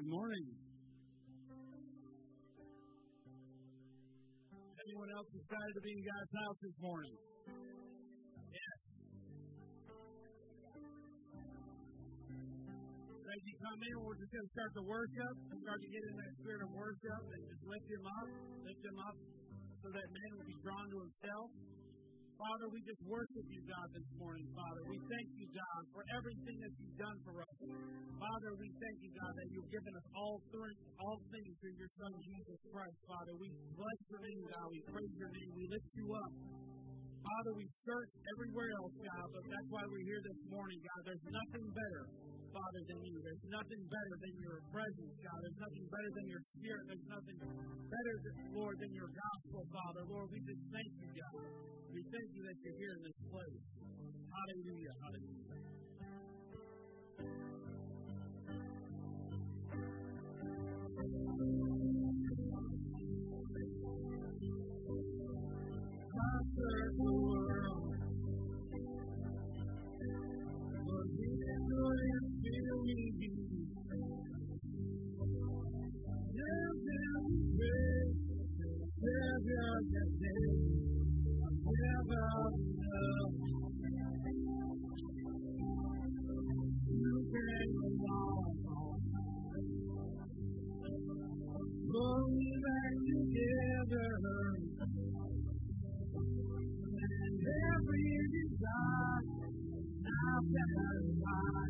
Good morning. Anyone else excited to be in God's house this morning? Yes. As you come in, we're just going to start the worship, start to get in that spirit of worship, and just lift Him up, lift Him up, so that man will be drawn to Himself. Father, we just worship you, God, this morning, Father. We thank you, God, for everything that you've done for us. Father, we thank you, God, that you've given us all, th- all things through your Son, Jesus Christ, Father. We bless your name, God. We praise your name. We lift you up. Father, we search everywhere else, God, but that's why we're here this morning, God. There's nothing better Father, than you. There's nothing better than your presence, God. There's nothing better than your spirit. There's nothing better, than, Lord, than your gospel, Father. Lord, we just thank you, God. We thank you that you're here in this place. Hallelujah. Hallelujah. I the world known. You every desire now satisfied.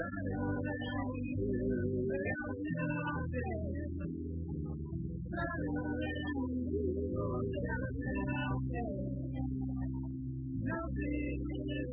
Nothing is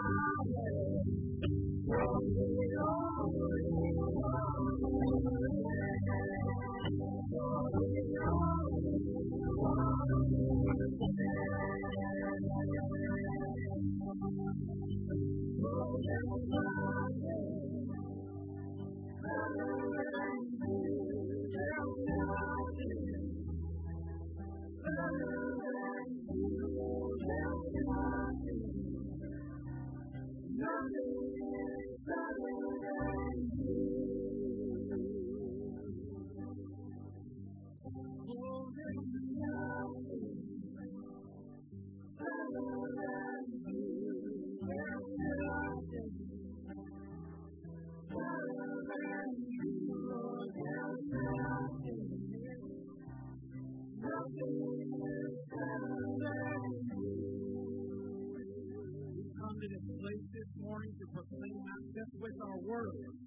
this place this morning to proclaim not just with our words,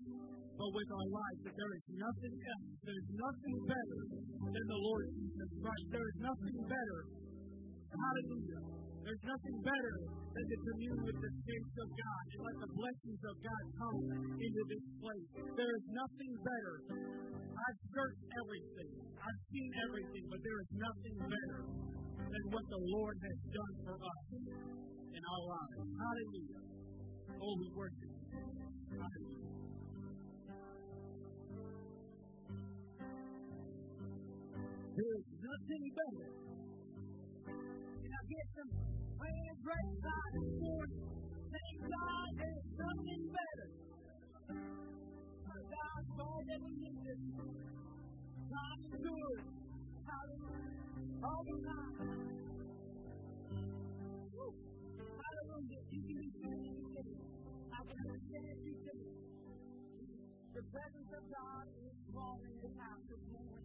but with our lives that there is nothing else, there is nothing better than the Lord Jesus Christ. There is nothing better. Hallelujah. There's nothing better than to commune with the saints of God and let the blessings of God come into this place. There is nothing better. I've searched everything. I've seen everything, but there is nothing better than what the Lord has done for us in our lives. Mm. Hallelujah. Oh, we worship you. There is nothing better. Can I get some hands raised high this morning? Thank God there's nothing better. God's all that we need this morning. God is good. Hallelujah. All the time. Hallelujah. The presence of God is strong in this house this morning.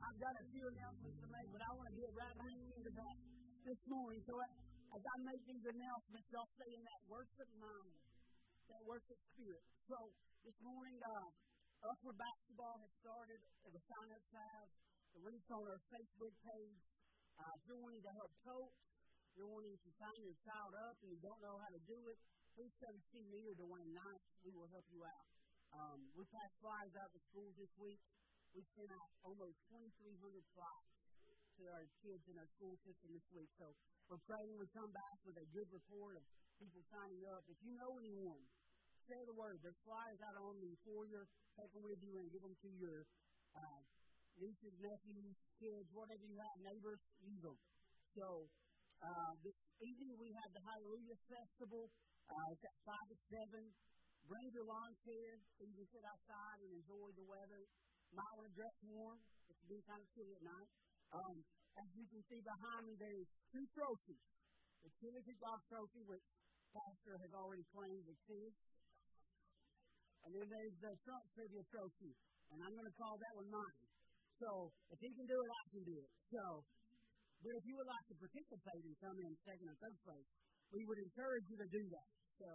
I've got a few announcements to make, but I want to get right back into that this morning. So as I make these announcements, y'all stay in that worship mind, that worship spirit. So this morning, uh, Upward Basketball has started. The sign-ups have. The links on our Facebook page. Uh, if wanting to help coach, you're wanting to sign your child up and you don't know how to do it, please come see me or Dwayne Knight. We will help you out. Um, we passed flyers out to schools this week. we sent out almost 2,300 flyers to our kids in our school system this week. So we're praying we come back with a good report of people signing up. If you know anyone, share the word. There's flyers out on the foyer. Take them with you and give them to your uh, nieces, nephews, kids, whatever you have, neighbors, use them. So uh, this evening we have the Hallelujah Festival. Uh, it's at 5 to 7. Bring your lawn chair so you can sit outside and enjoy the weather. Might want to dress warm. It's been kind of chilly at night. Um, as you can see behind me, there's two trophies. The Chili Cook Off Trophy, which Pastor has already claimed it's his. And then there's the Trump Trivia Trophy. And I'm going to call that one mine. So if he can do it, I can do it. So, but if you would like to participate and come in second or third place, we would encourage you to do that. So,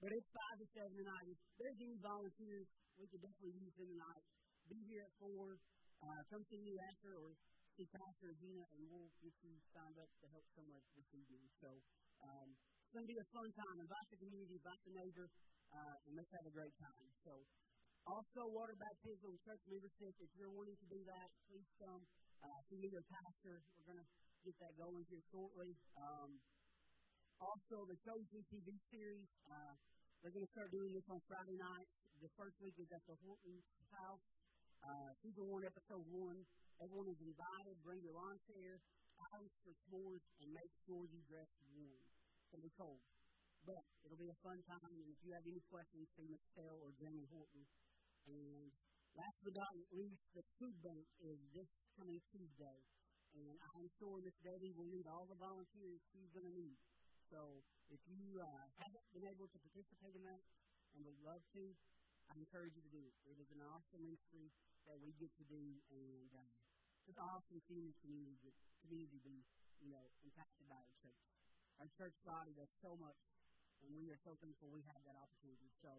but it's five to seven tonight. If there's any volunteers, we could definitely use them tonight. Be here at four. Uh, come see me after or see Pastor Gina, and we'll get you signed up to help someone this evening. So um, it's going to be a fun time. Invite the community, invite the neighbor, uh, and let's have a great time. So also water baptism, church membership. If you're wanting to do that, please come uh, me Pastor. We're going to get that going here shortly. Um, also, the Chosen TV series. Uh, we're going to start doing this on Friday nights. The first week is at the Horton's house. Uh, season one, episode one. Everyone is invited. Bring your lawn chair, ice for s'mores, and make sure you dress warm. It's going to be cold. But it'll be a fun time. And if you have any questions, see Miss Tell or Jamie Horton. And last but not least, the food bank is this coming Tuesday. And I'm sure Miss Debbie will need all the volunteers she's going to need. So if you uh, haven't been able to participate in that and would love to, I encourage you to do it. It is an awesome ministry that we get to do, and uh, just awesome seeing this community, community be, you know, impacted by our church. Our church body does so much, and we are so thankful we have that opportunity. So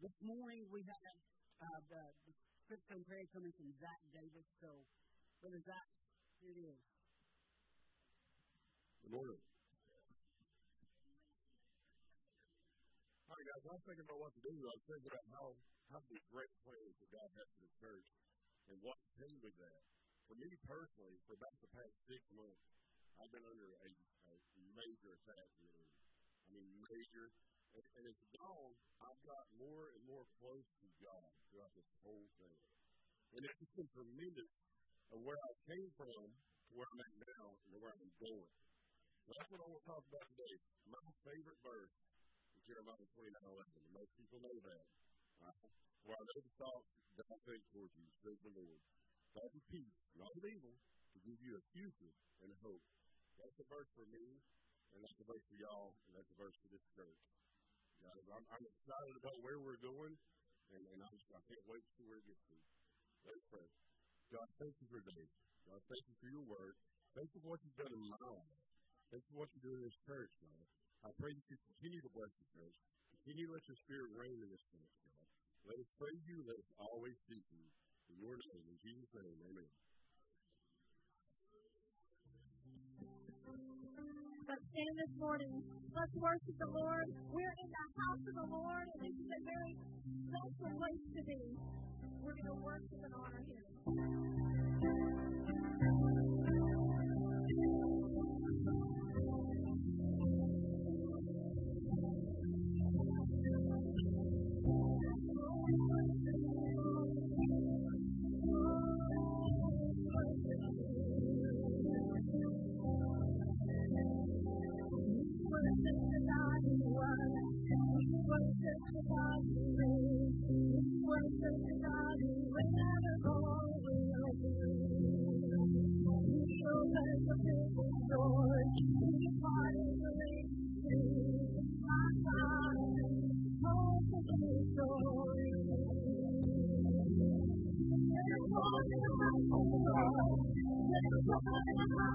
this morning we have uh, the, the scripture and prayer coming from Zach Davis. So, Brother Zach, here it is. Good morning. Hi guys, I was thinking about what to do. I was thinking about how how the great plans that God has for the church and what's came with that. For me personally, for about the past six months, I've been under a, a major attack from the enemy. I mean, major. And, and it's gone. I've got more and more close to God throughout this whole thing. And it's just been tremendous of where I came from to where I'm at now and where I'm going. So that's what I want to talk about today. My favorite verse is Jeremiah 29 11. Most people know that. Uh, for I know the thoughts that I think towards you, says the Lord. Thoughts of peace, not of evil, to give you a future and a hope. That's a verse for me, and that's a verse for y'all, and that's a verse for this church. Guys, I'm, I'm excited about where we're going, and, and I, just, I can't wait to see where it gets to. Let's pray. God, thank you for today. God, thank you for your word. Thank you for what you've done in my life. Thank you for what you're doing in this church, God. I pray that you continue to bless this church. Continue to let your spirit reign in this church, God. Let us praise you. Let us always seek you. In your name, in Jesus' name, amen. Let's stand this morning. Let's worship the Lord. We're in the house of the Lord, and this is a very special place to be. We're going to worship and honor Him. worship the God who reigns. We worship the God who ever will reign. He opens the prison doors. He parted the Red Sea. Our God holds the great door. There's more than a house in the world. There's more than a house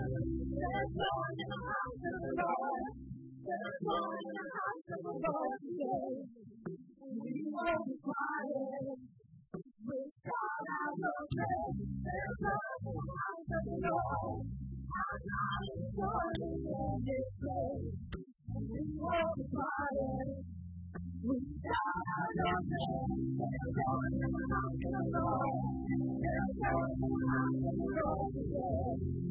There's you. in the house of the Lord. There's in the house of the Lord today. We will be There's in the house of the Lord. This. We will be There's in the house of the Lord. There's in the house of the Lord today.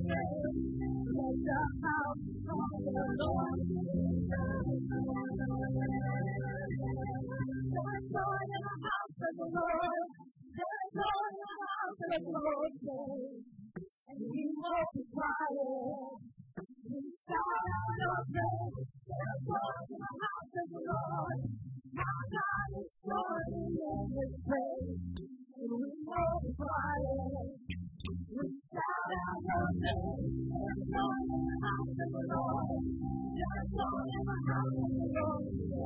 the house of the Lord. There's joy in the house of the Lord. There's joy in the house of the Lord.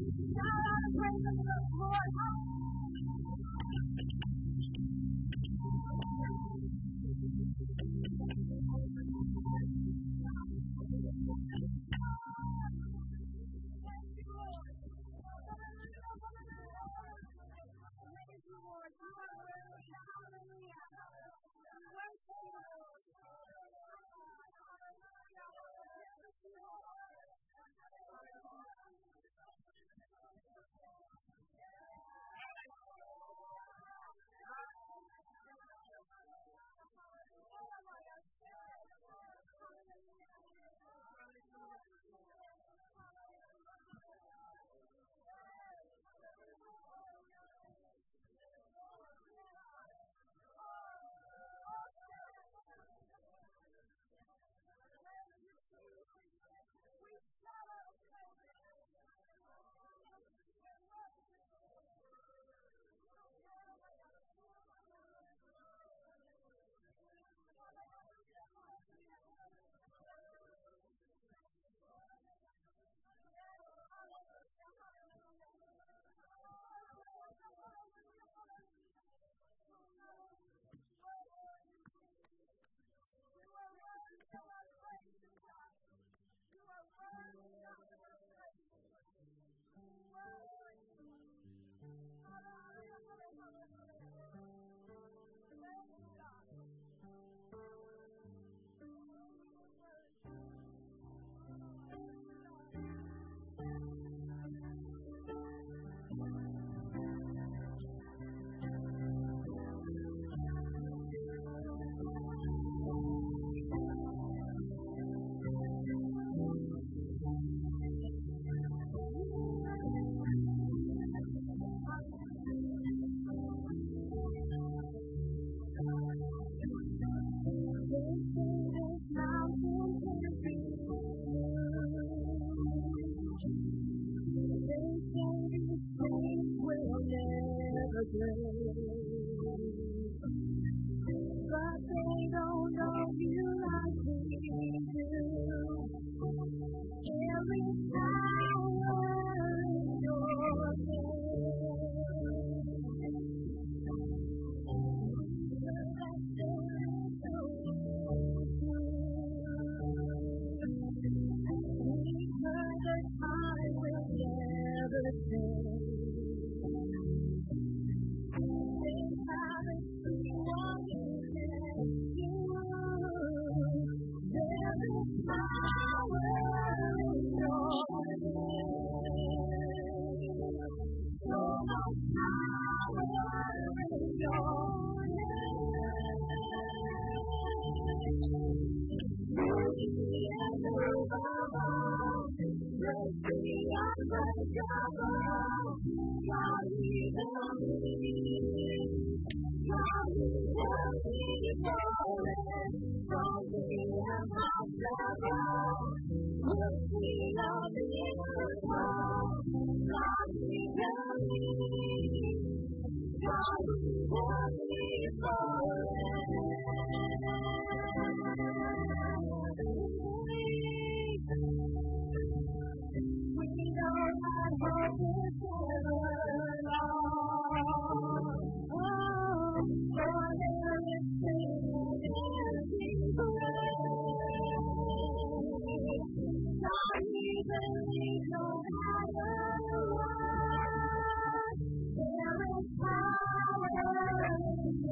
Thank you. They say these chains will never break.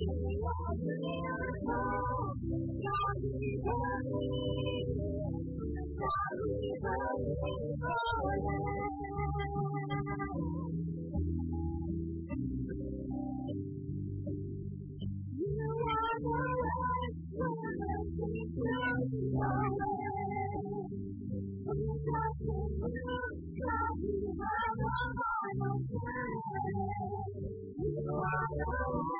You. are the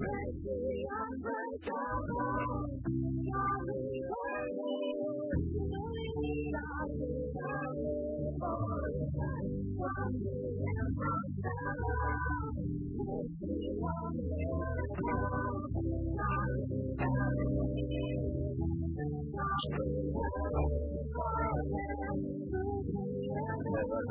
We thank you, Lord.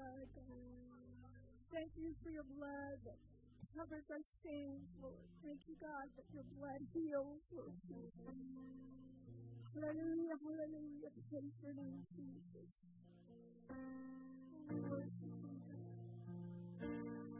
blood. Thank you for your blood that covers our sins, Lord. Thank you, God, that your blood heals, Lord Jesus. Hallelujah, hallelujah. Praise your name, Jesus. We worship you, God.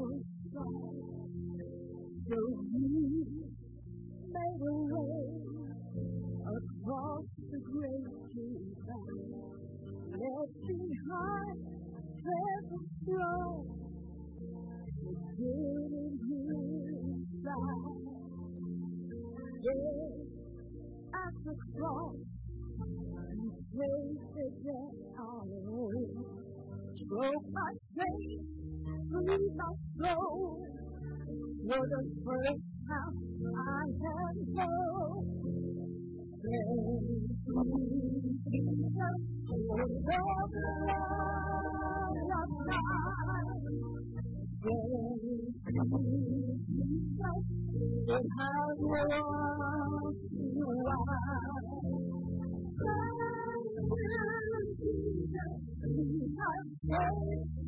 So you made a way across the great divide. Left behind throne to build inside. There at the cross, you debt I owed broke my chains, freed my soul. For the first time I had hope. You, Jesus, for the blood of mine. Thank you, Jesus, it has washed me white. Thank you, Jesus, you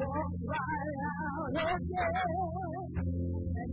walked right out again.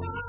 Oh,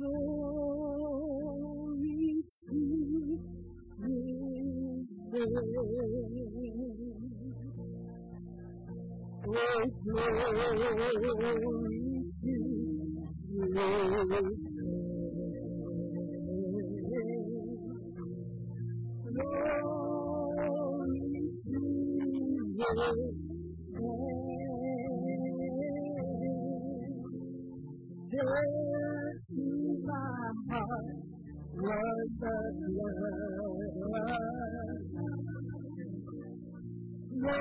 glory to His name. Oh, glory to His name. Glory to His name to my heart was the blood. Glory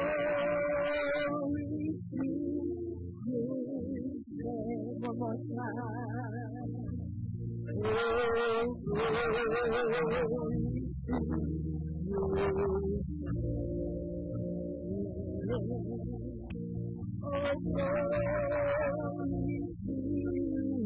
to His name. One more time. Oh, glory to His name. Oh, glory to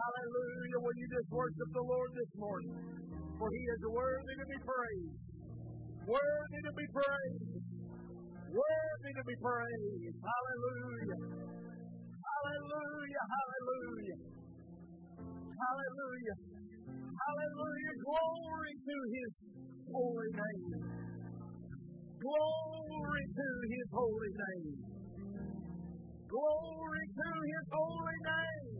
Hallelujah. Will you just worship the Lord this morning? For he is worthy to be praised. Worthy to be praised. Worthy to be praised. Hallelujah. Hallelujah. Hallelujah. Hallelujah. Hallelujah. Glory to his holy name. Glory to his holy name. Glory to his holy name.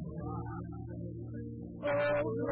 of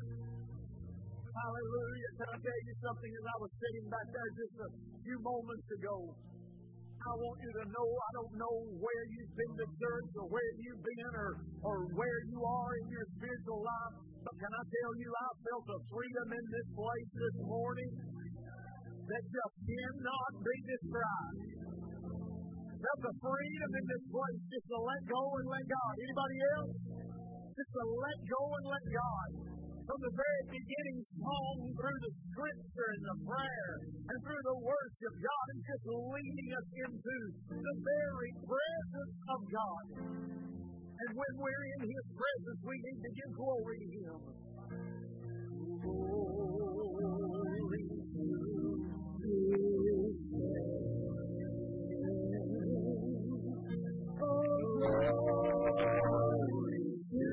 hallelujah. Can I tell you something as I was sitting back there just a few moments ago? I want you to know I don't know where you've been to church or where you've been or, or where you are in your spiritual life, but can I tell you I felt a freedom in this place this morning that just cannot be described. Felt the freedom in this place just to let go and let God. Anybody else? Just to let go and let God. From the very beginning song through the scripture and the prayer and through the worship, God is just leading us into the very presence of God. And when we're in His presence, we need to give glory to Him. Glory to His name. Oh, glory to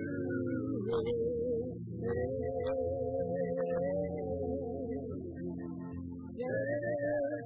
His name.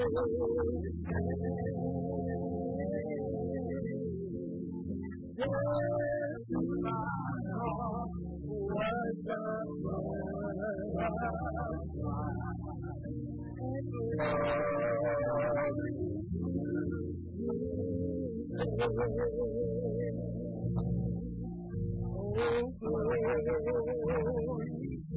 Oh, glory to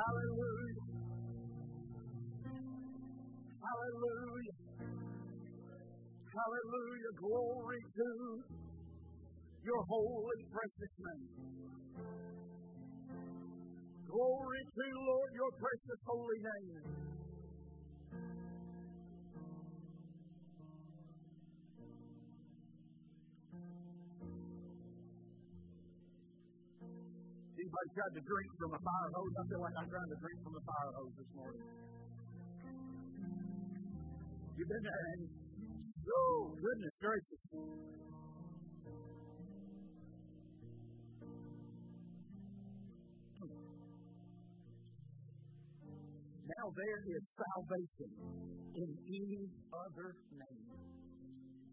Hallelujah. Hallelujah. Hallelujah. Glory to your holy, precious name. Glory to, Lord, your precious holy name. Anybody tried to drink from a fire hose? I feel like I'm trying to drink from a fire hose this morning. You've been there, and oh, goodness gracious. Now there is salvation in any other name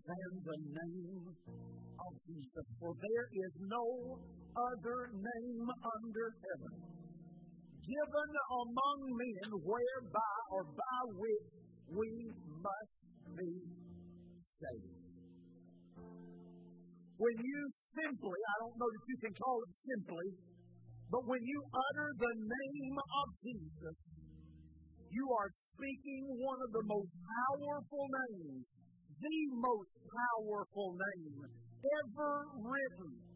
than the name of Jesus. For there is no other name under heaven given among men whereby or by which we must be saved. When you simply, I don't know that you can call it simply, but when you utter the name of Jesus, you are speaking one of the most powerful names, the most powerful name ever written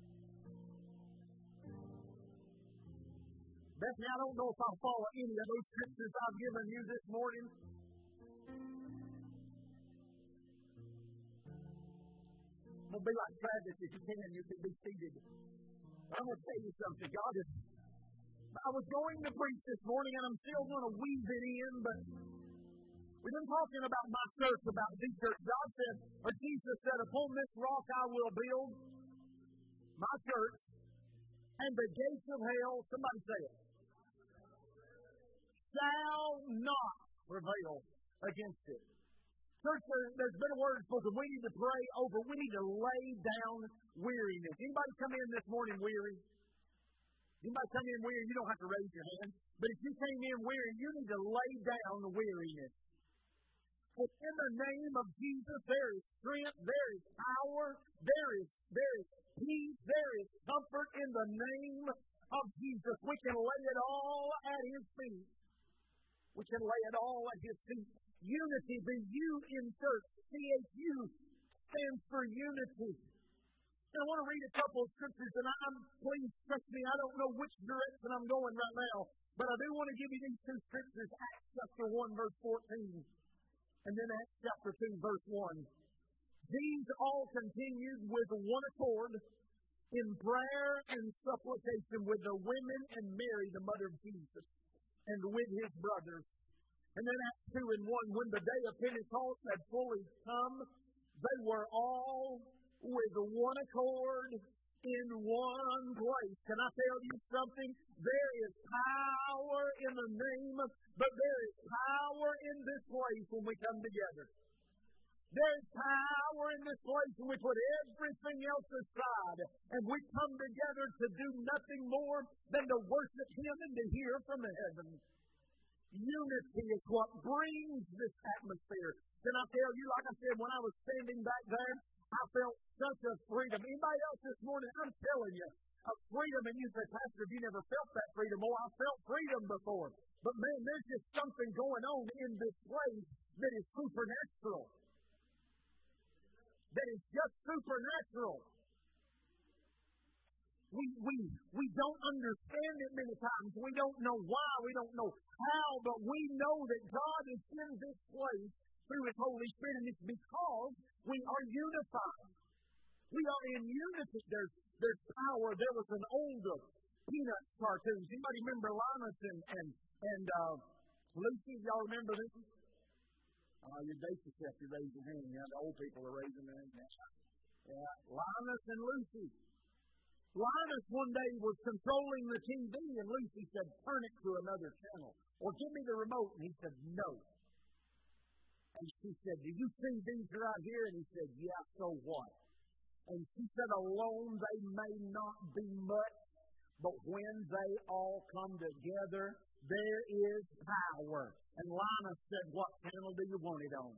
Bethany, I don't know if I'll follow any of those scriptures I've given you this morning. To be like Travis. If you can, you can be seated. I'm going to tell you something. God is. I was going to preach this morning, and I'm still going to weave it in, but we've been talking about my church, about the church. God said, or Jesus said, Upon this rock I will build my church, and the gates of hell, somebody say it, shall not prevail against it. Church, there's been a word spoken. We need to pray over. We need to lay down weariness. Anybody come in this morning weary? Anybody come in weary? You don't have to raise your hand. But if you came in weary, you need to lay down the weariness. For in the name of Jesus, there is strength, there is power, there is, there is peace, there is comfort in the name of Jesus. We can lay it all at His feet. We can lay it all at His feet. Unity, the U in church, CHU stands for unity. And I want to read a couple of scriptures, and I'm, please trust me, I don't know which direction I'm going right now, but I do want to give you these two scriptures Acts chapter 1, verse 14, and then Acts chapter 2, verse 1. These all continued with one accord in prayer and supplication with the women and Mary, the mother of Jesus and with his brothers. And then Acts 2 and 1, when the day of Pentecost had fully come, they were all with one accord in one place. Can I tell you something? There is power in the name, but there is power in this place when we come together. There's power in this place and we put everything else aside and we come together to do nothing more than to worship Him and to hear from heaven. Unity is what brings this atmosphere. Can I tell you, like I said, when I was standing back there, I felt such a freedom. Anybody else this morning, I'm telling you, a freedom, and you say, Pastor, you never felt that freedom? Oh, I felt freedom before. But man, there's just something going on in this place that is supernatural that is just supernatural. We, we, we don't understand it many times. We don't know why. We don't know how, but we know that God is in this place through His Holy Spirit, and it's because we are unified. We are in unity. There's, there's power. There was an old Peanuts cartoon. Anybody remember Linus and, and, and uh, Lucy? Y'all remember this? Uh, you date yourself, you raise your hand. Yeah, the old people are raising their hand. Yeah. Linus and Lucy. Linus one day was controlling the TV, and Lucy said, Turn it to another channel, or give me the remote. And he said, No. And she said, Do you see these right here? And he said, Yeah, so what? And she said, Alone they may not be much, but when they all come together, there is power. And Linus said, What channel do you want it on?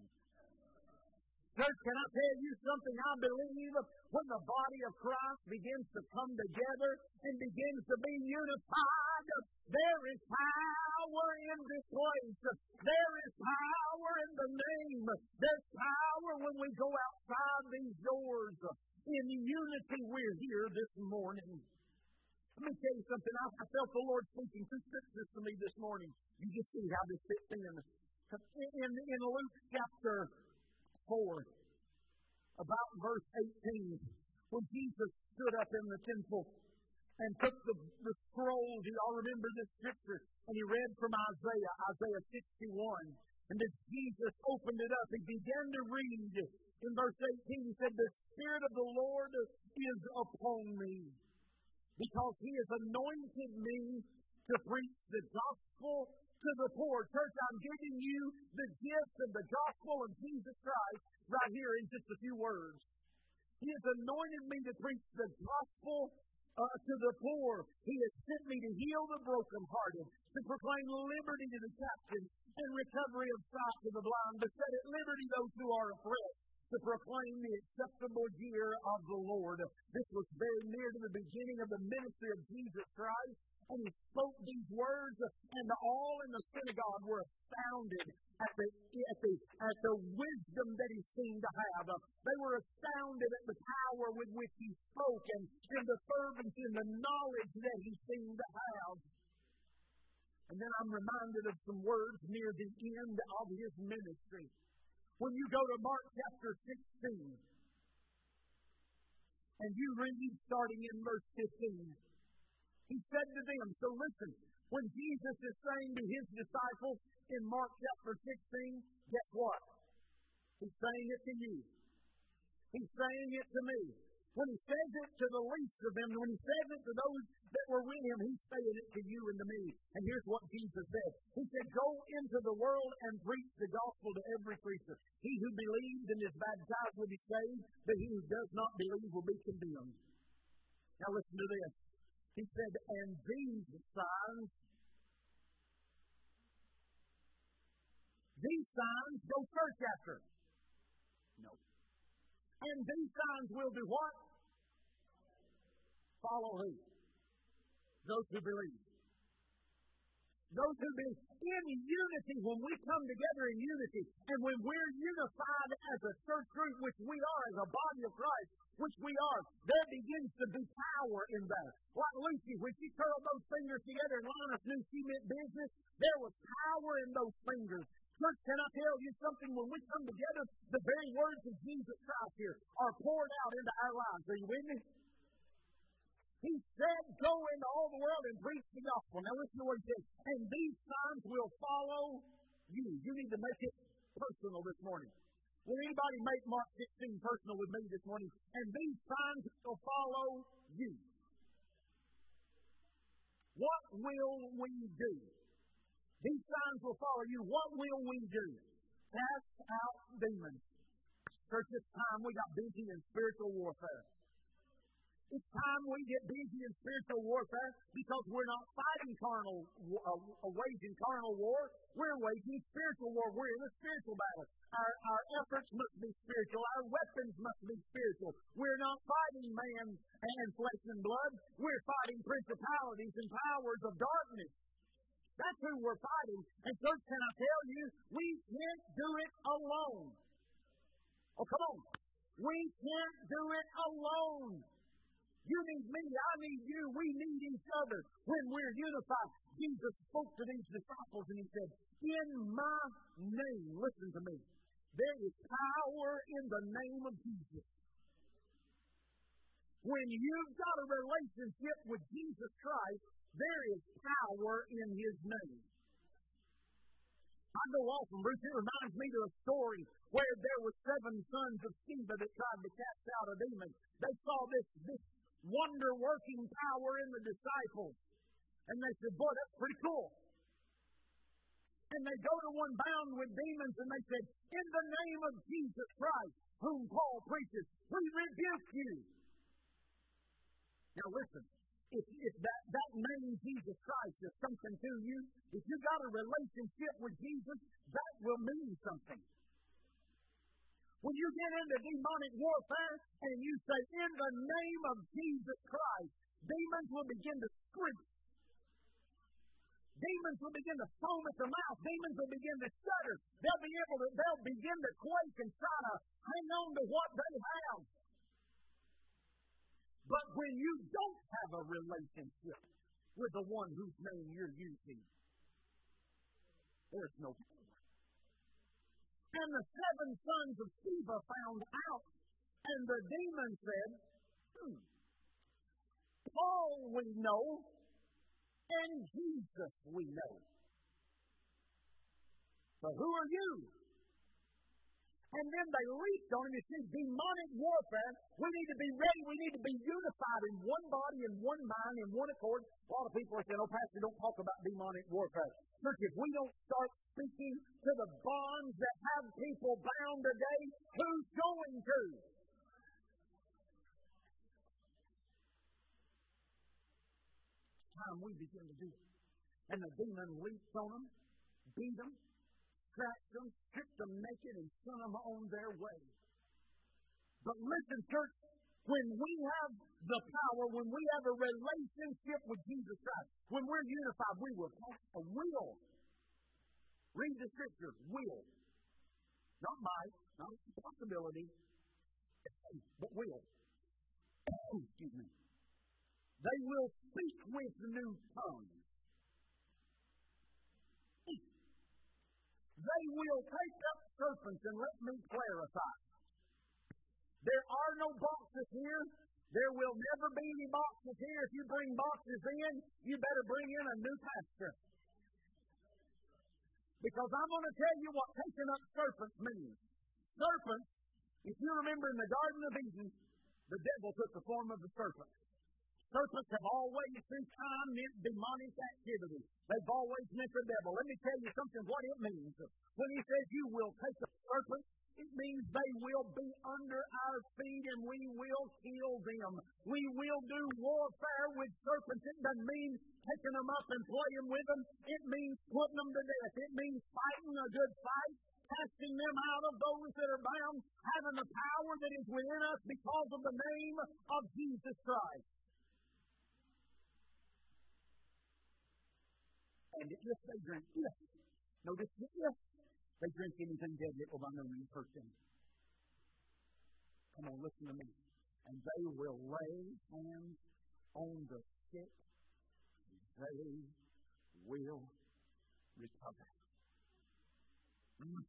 Church, can I tell you something? I believe when the body of Christ begins to come together and begins to be unified, there is power in this place. There is power in the name. There's power when we go outside these doors. In unity, we're here this morning. Let me tell you something. I, felt the Lord speaking two scriptures to me this morning. You just see how this fits in. In, in Luke chapter 4, about verse 18, when Jesus stood up in the temple and took the, the scroll, do y'all remember this scripture? And he read from Isaiah, Isaiah 61. And as Jesus opened it up, he began to read in verse 18. He said, The Spirit of the Lord is upon me because he has anointed me to preach the gospel to the poor. Church, I'm giving you the gist of the gospel of Jesus Christ right here in just a few words. He has anointed me to preach the gospel uh, to the poor. He has sent me to heal the brokenhearted, to proclaim liberty to the captives and recovery of sight to the blind, to set at liberty those who are oppressed, to proclaim the acceptable year of the Lord. This was very near to the beginning of the ministry of Jesus Christ, and he spoke these words, and all in the synagogue were astounded at the, at the, at the wisdom that he seemed to have. They were astounded at the power with which he spoke and, and the fervency and the knowledge that he seemed to have. And then I'm reminded of some words near the end of his ministry. When you go to Mark chapter 16, and you read starting in verse 15, he said to them, So listen, when Jesus is saying to his disciples in Mark chapter 16, guess what? He's saying it to you. He's saying it to me. When he says it to the least of them, when he says it to those that were with him, he's saying it to you and to me. And here's what Jesus said. He said, Go into the world and preach the gospel to every creature. He who believes and is baptized will be saved, but he who does not believe will be condemned. Now listen to this. He said, And these signs, these signs go search after. No. And these signs will do what? Follow who? Those who believe. Those who believe in unity, when we come together in unity, and when we're unified as a church group, which we are, as a body of Christ, which we are, there begins to be power in that. Like Lucy, when she curled those fingers together and Linus knew she meant business, there was power in those fingers. Church, can I tell you something? When we come together, the very words of Jesus Christ here are poured out into our lives. Are you with me? He said, Go into all the world and preach the gospel. Now listen to what he said. And these signs will follow you. You need to make it personal this morning. Will anybody make Mark 16 personal with me this morning? And these signs will follow you. What will we do? These signs will follow you. What will we do? Cast out demons. Church, it's time we got busy in spiritual warfare. It's time we get busy in spiritual warfare because we're not fighting carnal, uh, waging carnal war. We're waging spiritual war. We're in a spiritual battle. Our, our efforts must be spiritual. Our weapons must be spiritual. We're not fighting man and flesh and blood. We're fighting principalities and powers of darkness. That's who we're fighting. And church, can I tell you, we can't do it alone. Oh, come on. We can't do it alone. You need me. I need you. We need each other when we're unified. Jesus spoke to these disciples and he said, In my name, listen to me, there is power in the name of Jesus. When you've got a relationship with Jesus Christ, there is power in his name. I go off, and Bruce, it reminds me of a story where there were seven sons of Sceva that tried to cast out a demon. They saw this, this wonder working power in the disciples. And they said, Boy, that's pretty cool. And they go to one bound with demons and they said, In the name of Jesus Christ, whom Paul preaches, we rebuke you. Now listen, if, if that, that name Jesus Christ is something to you, if you got a relationship with Jesus, that will mean something. When you get into demonic warfare and you say, In the name of Jesus Christ, demons will begin to screech. Demons will begin to foam at the mouth. Demons will begin to shudder. They'll be able to, they'll begin to quake and try to hang on to what they have. But when you don't have a relationship with the one whose name you're using, there's no. And the seven sons of Sceva found out, and the demon said, hmm, Paul we know, and Jesus we know. But who are you? And then they leaped on him. You see, demonic warfare. We need to be ready. We need to be unified in one body, in one mind, in one accord. A lot of people are saying, oh, Pastor, don't talk about demonic warfare. Church, if we don't start speaking to the bonds that have people bound today, who's going to? It's time we begin to do it. And the demon leaped on them, beat them, scratched them, stripped them naked, and sent them on their way. But listen, church, when we have the power, when we have a relationship with Jesus Christ, when we're unified, we will cast a will. Read the scripture, will. Not might, not a possibility, but will. Excuse me. They will speak with new tongues. They will take up serpents, and let me clarify. There are no boxes here. There will never be any boxes here. If you bring boxes in, you better bring in a new pastor. Because I'm going to tell you what taking up serpents means. Serpents, if you remember in the Garden of Eden, the devil took the form of the serpent. Serpents have always, through time, meant demonic activity. They've always meant the devil. Let me tell you something what it means. When he says you will take up serpents, it means they will be under our feet and we will kill them. We will do warfare with serpents. It doesn't mean taking them up and playing with them. It means putting them to death. It means fighting a good fight casting them out of those that are bound, having the power that is within us because of the name of Jesus Christ. And if they drink, if, notice the if, they drink anything deadly, it will by no means hurt them. Come on, listen to me. And they will lay hands on the sick, and they will recover. Mm.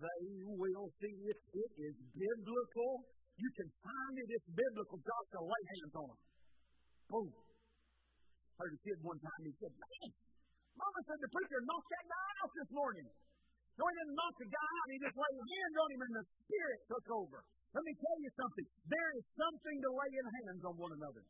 They will see it. It is biblical. You can find it. It's biblical. Joshua, lay hands on them. Boom heard a kid one time, he said, Man, Mama said the preacher knocked that guy out this morning. No, he didn't knock the guy out, he just laid hands on him and the Spirit took over. Let me tell you something. There is something to laying hands on one another.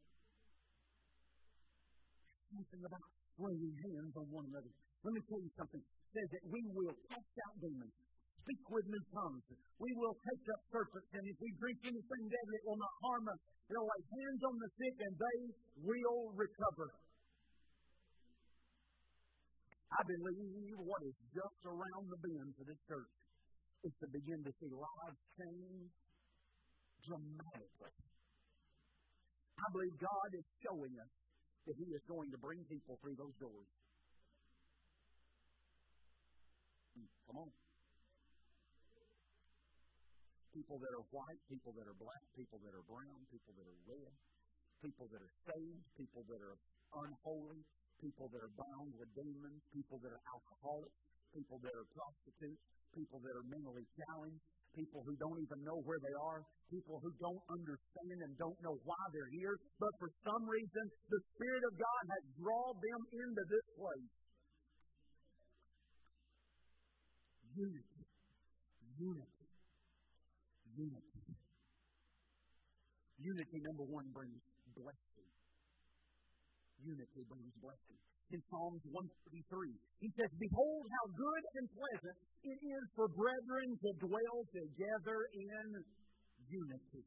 There's something about laying hands on one another. Let me tell you something. It says that we will cast out demons, speak with new tongues. We will take up serpents, and if we drink anything deadly, it will not harm us. It'll lay hands on the sick, and they will recover. I believe what is just around the bend for this church is to begin to see lives change dramatically. I believe God is showing us that He is going to bring people through those doors. Hmm, come on. People that are white, people that are black, people that are brown, people that are red, people that are saved, people that are unholy, people that are bound with demons, people that are alcoholics, people that are prostitutes, people that are mentally challenged, people who don't even know where they are, people who don't understand and don't know why they're here, but for some reason the Spirit of God has drawn them into this place. Unity. Unity. Unity. Unity, number one, brings blessing unity brings blessing. In Psalms 133, he says, Behold how good and pleasant it is for brethren to dwell together in unity.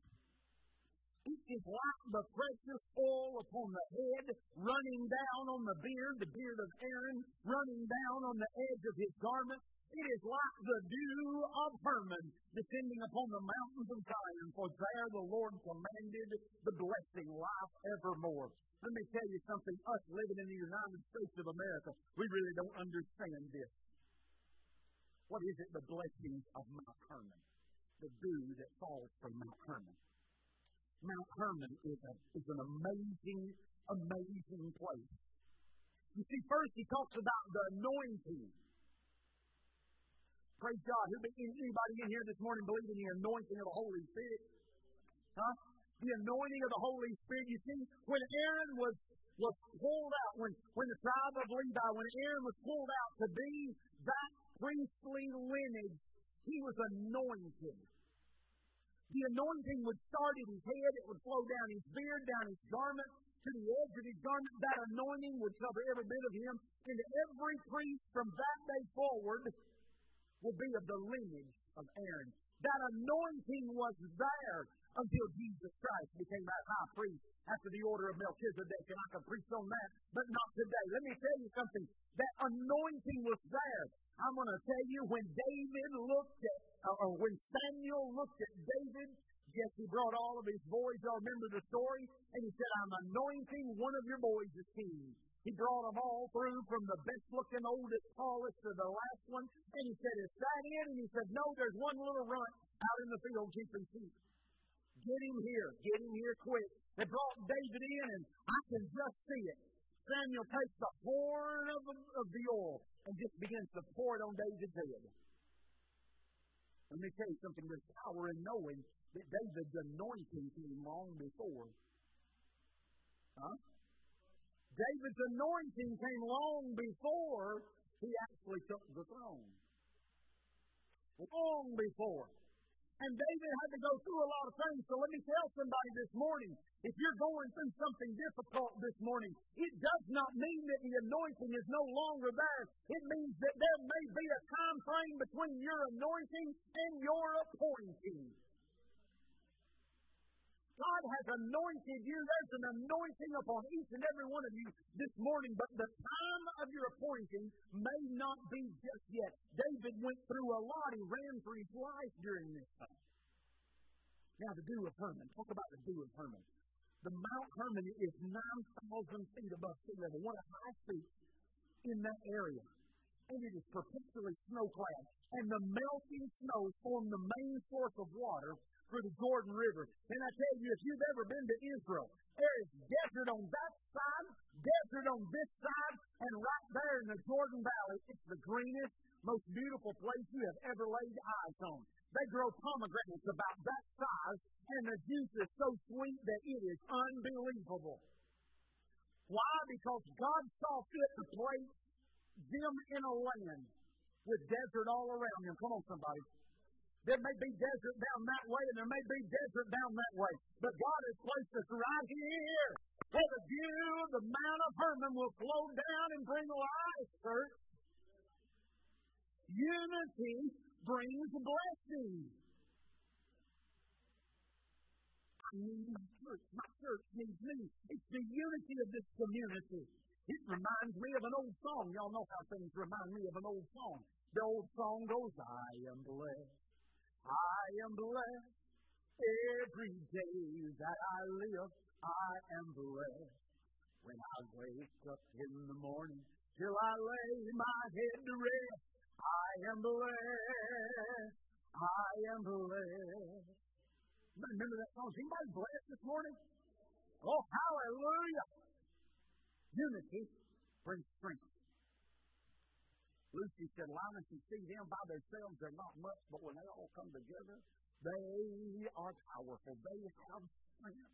It is like the precious oil upon the head, running down on the beard, the beard of Aaron, running down on the edge of his garments. It is like the dew of Hermon descending upon the mountains of Zion, for there the Lord commanded the blessing, life evermore. Let me tell you something. Us living in the United States of America, we really don't understand this. What is it? The blessings of Mount Hermon. The dew that falls from Mount Hermon. Mount Hermon is, a, is an amazing, amazing place. You see, first he talks about the anointing. Praise God. Anybody in here this morning believe in the anointing of the Holy Spirit? Huh? The anointing of the Holy Spirit. You see, when Aaron was was pulled out, when, when the tribe of Levi, when Aaron was pulled out to be that priestly lineage, he was anointed. The anointing would start at his head, it would flow down his beard, down his garment, to the edge of his garment. That anointing would cover every bit of him. And every priest from that day forward will be of the lineage of Aaron. That anointing was there until Jesus Christ became that high priest after the order of Melchizedek. And I can preach on that, but not today. Let me tell you something. That anointing was there. I'm going to tell you when David looked at, or when Samuel looked at David, Jesse brought all of his boys. Y'all remember the story? And he said, I'm anointing one of your boys as king. He brought them all through from the best looking, oldest, tallest to the last one. And he said, Is that it? And he said, No, there's one little runt out in the field keeping sheep. Get him here. Get him here quick. They brought David in, and I can just see it. Samuel takes the horn of, of the oil and just begins to pour it on David's head. Let me tell you something. There's power in knowing that David's anointing came long before. Huh? David's anointing came long before he actually took the throne. Long before. And David had to go through a lot of things. So let me tell somebody this morning if you're going through something difficult this morning, it does not mean that the anointing is no longer there. It means that there may be a time frame between your anointing and your appointing. God has anointed you. There's an anointing upon each and every one of you this morning, but the time of your appointing may not be just yet. David went through a lot. He ran for his life during this time. Now, the dew of Hermon. Talk about the dew of Hermon. The Mount Hermon is 9,000 feet above sea level, one of the highest peaks in that area. And it is perpetually snow clad. And the melting snows form the main source of water for the Jordan River. And I tell you, if you've ever been to Israel, there is desert on that side, desert on this side, and right there in the Jordan Valley, it's the greenest, most beautiful place you have ever laid eyes on. They grow pomegranates about that size, and the juice is so sweet that it is unbelievable. Why? Because God saw fit to place them in a land with desert all around them. Come on, somebody. There may be desert down that way, and there may be desert down that way. But God has placed us right here where the dew of the Mount of Hermon will flow down and bring life, church. Unity brings blessing. I need my church. My church needs me. It's the unity of this community. It reminds me of an old song. Y'all know how things remind me of an old song. The old song goes, I am blessed I am blessed every day that I live. I am blessed when I wake up in the morning till I lay my head to rest. I am blessed. I am blessed. Remember that song? Is anybody blessed this morning? Oh, hallelujah! Unity brings strength. Lucy said, Linus, you see them by themselves, they're not much, but when they all come together, they are powerful. They have strength.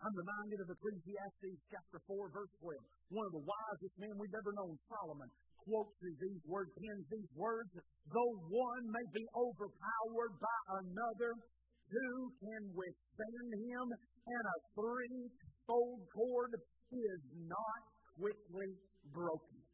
I'm reminded of Ecclesiastes chapter 4, verse 12. One of the wisest men we've ever known, Solomon, quotes these words, pens these words. Though one may be overpowered by another, two can withstand him, and a threefold cord is not quickly broken.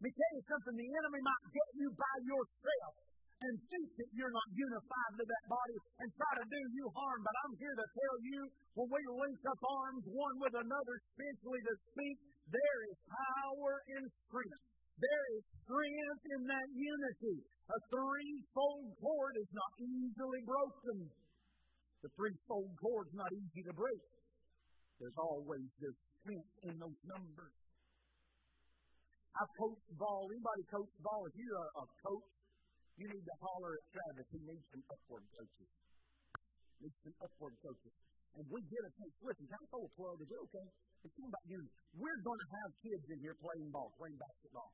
Let me tell you something, the enemy might get you by yourself. and think that you're not unified to that body and try to do you harm. But I'm here to tell you when we link up arms one with another spiritually to speak, there is power in strength. There is strength in that unity. A threefold cord is not easily broken. The threefold cord is not easy to break. There's always this strength in those numbers. I've coached ball. Anybody coached ball? If you're a, a coach, you need to holler at Travis. He needs some upward coaches. Needs some upward coaches. And we get a chance. Listen, can I throw a plug? Is it okay? It's talking about you. We're going to have kids in here playing ball, playing basketball.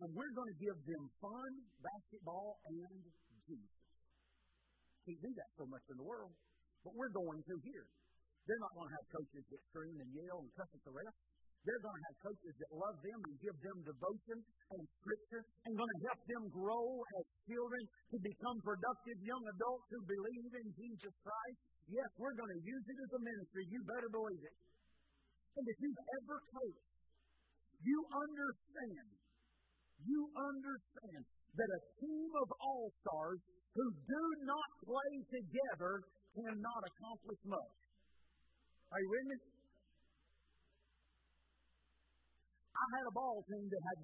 And we're going to give them fun, basketball, and Jesus. Can't do that so much in the world, but we're going to here. They're not going to have coaches that scream and yell and cuss at the refs. They're going to have coaches that love them and give them devotion and scripture and going to help them grow as children to become productive young adults who believe in Jesus Christ. Yes, we're going to use it as a ministry. You better believe it. And if you've ever coached, you understand, you understand that a team of all stars who do not play together cannot accomplish much. Are you with me? I had a ball team that had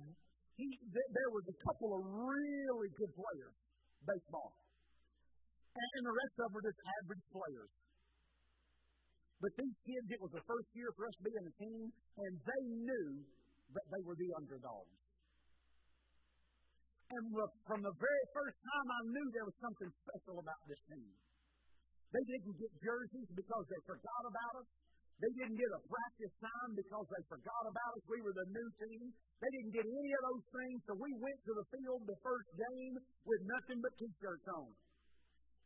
he th- there was a couple of really good players, baseball. And, and the rest of them were just average players. But these kids, it was the first year for us being a team, and they knew that they were the underdogs. And from the very first time, I knew there was something special about this team. They didn't get jerseys because they forgot about us. They didn't get a practice time because they forgot about us. We were the new team. They didn't get any of those things, so we went to the field the first game with nothing but t-shirts on.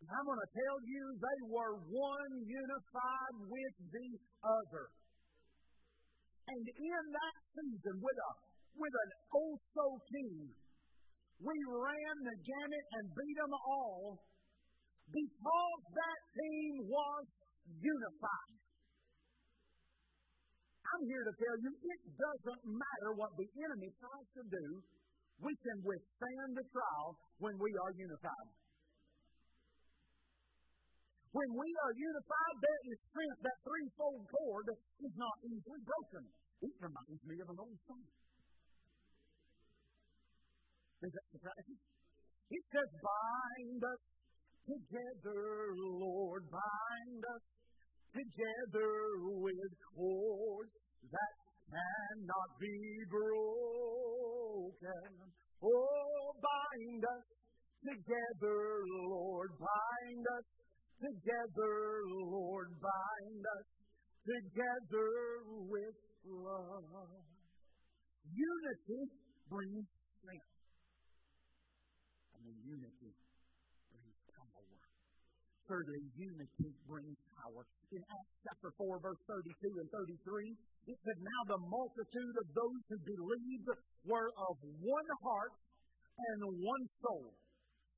And I'm going to tell you, they were one unified with the other. And in that season, with a with an oh-so team, we ran the gamut and beat them all because that team was unified. I'm here to tell you it doesn't matter what the enemy tries to do, we can withstand the trial when we are unified. When we are unified, there is strength. That threefold cord is not easily broken. It reminds me of an old song. Does that surprise you? It says, Bind us together, Lord, bind us together with cords that cannot be broken. Oh, bind us together, Lord, bind us together, Lord, bind us together with love. Unity brings strength. I mean, unity. Unity brings power. In Acts chapter 4, verse 32 and 33, it said, Now the multitude of those who believed were of one heart and one soul.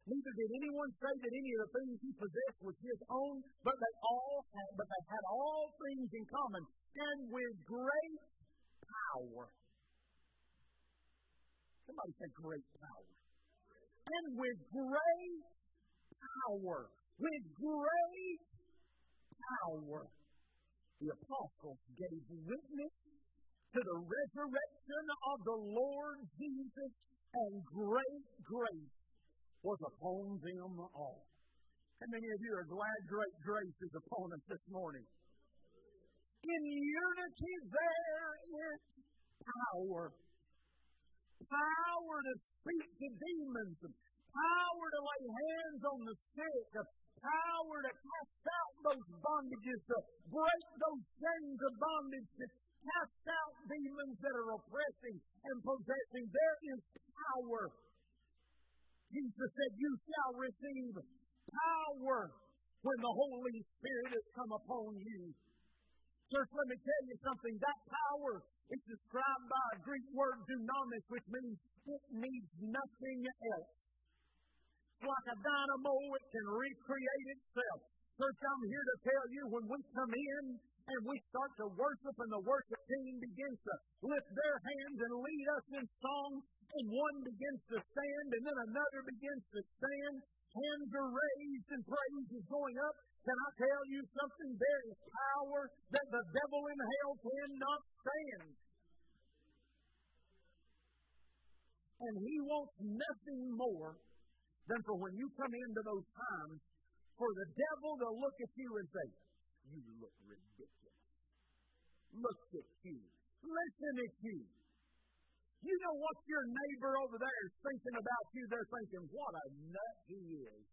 Neither did anyone say that any of the things he possessed was his own, but they all had, but they had all things in common, and with great power. Somebody say great power. And with great power, with great power the apostles gave witness to the resurrection of the Lord Jesus, and great grace was upon them all. How many of you are glad great grace is upon us this morning? In unity, there is power. Power to speak to demons, power to lay hands on the sick, power to cast out those bondages, to break those chains of bondage, to cast out demons that are oppressing and possessing. There is power. Jesus said, You shall receive power when the Holy Spirit has come upon you. Church, let me tell you something. That power is described by a Greek word dunamis, which means it needs nothing else like a dynamo, it can recreate itself. Church, I'm here to tell you when we come in and we start to worship and the worship team begins to lift their hands and lead us in song and one begins to stand, and then another begins to stand. Hands are raised, and praise is going up. Can I tell you something? There is power that the devil in hell cannot stand. And he wants nothing more than for when you come into those times for the devil to look at you and say, You look ridiculous. Look at you. Listen at you. You know what your neighbor over there is thinking about you? They're thinking, What a nut he is.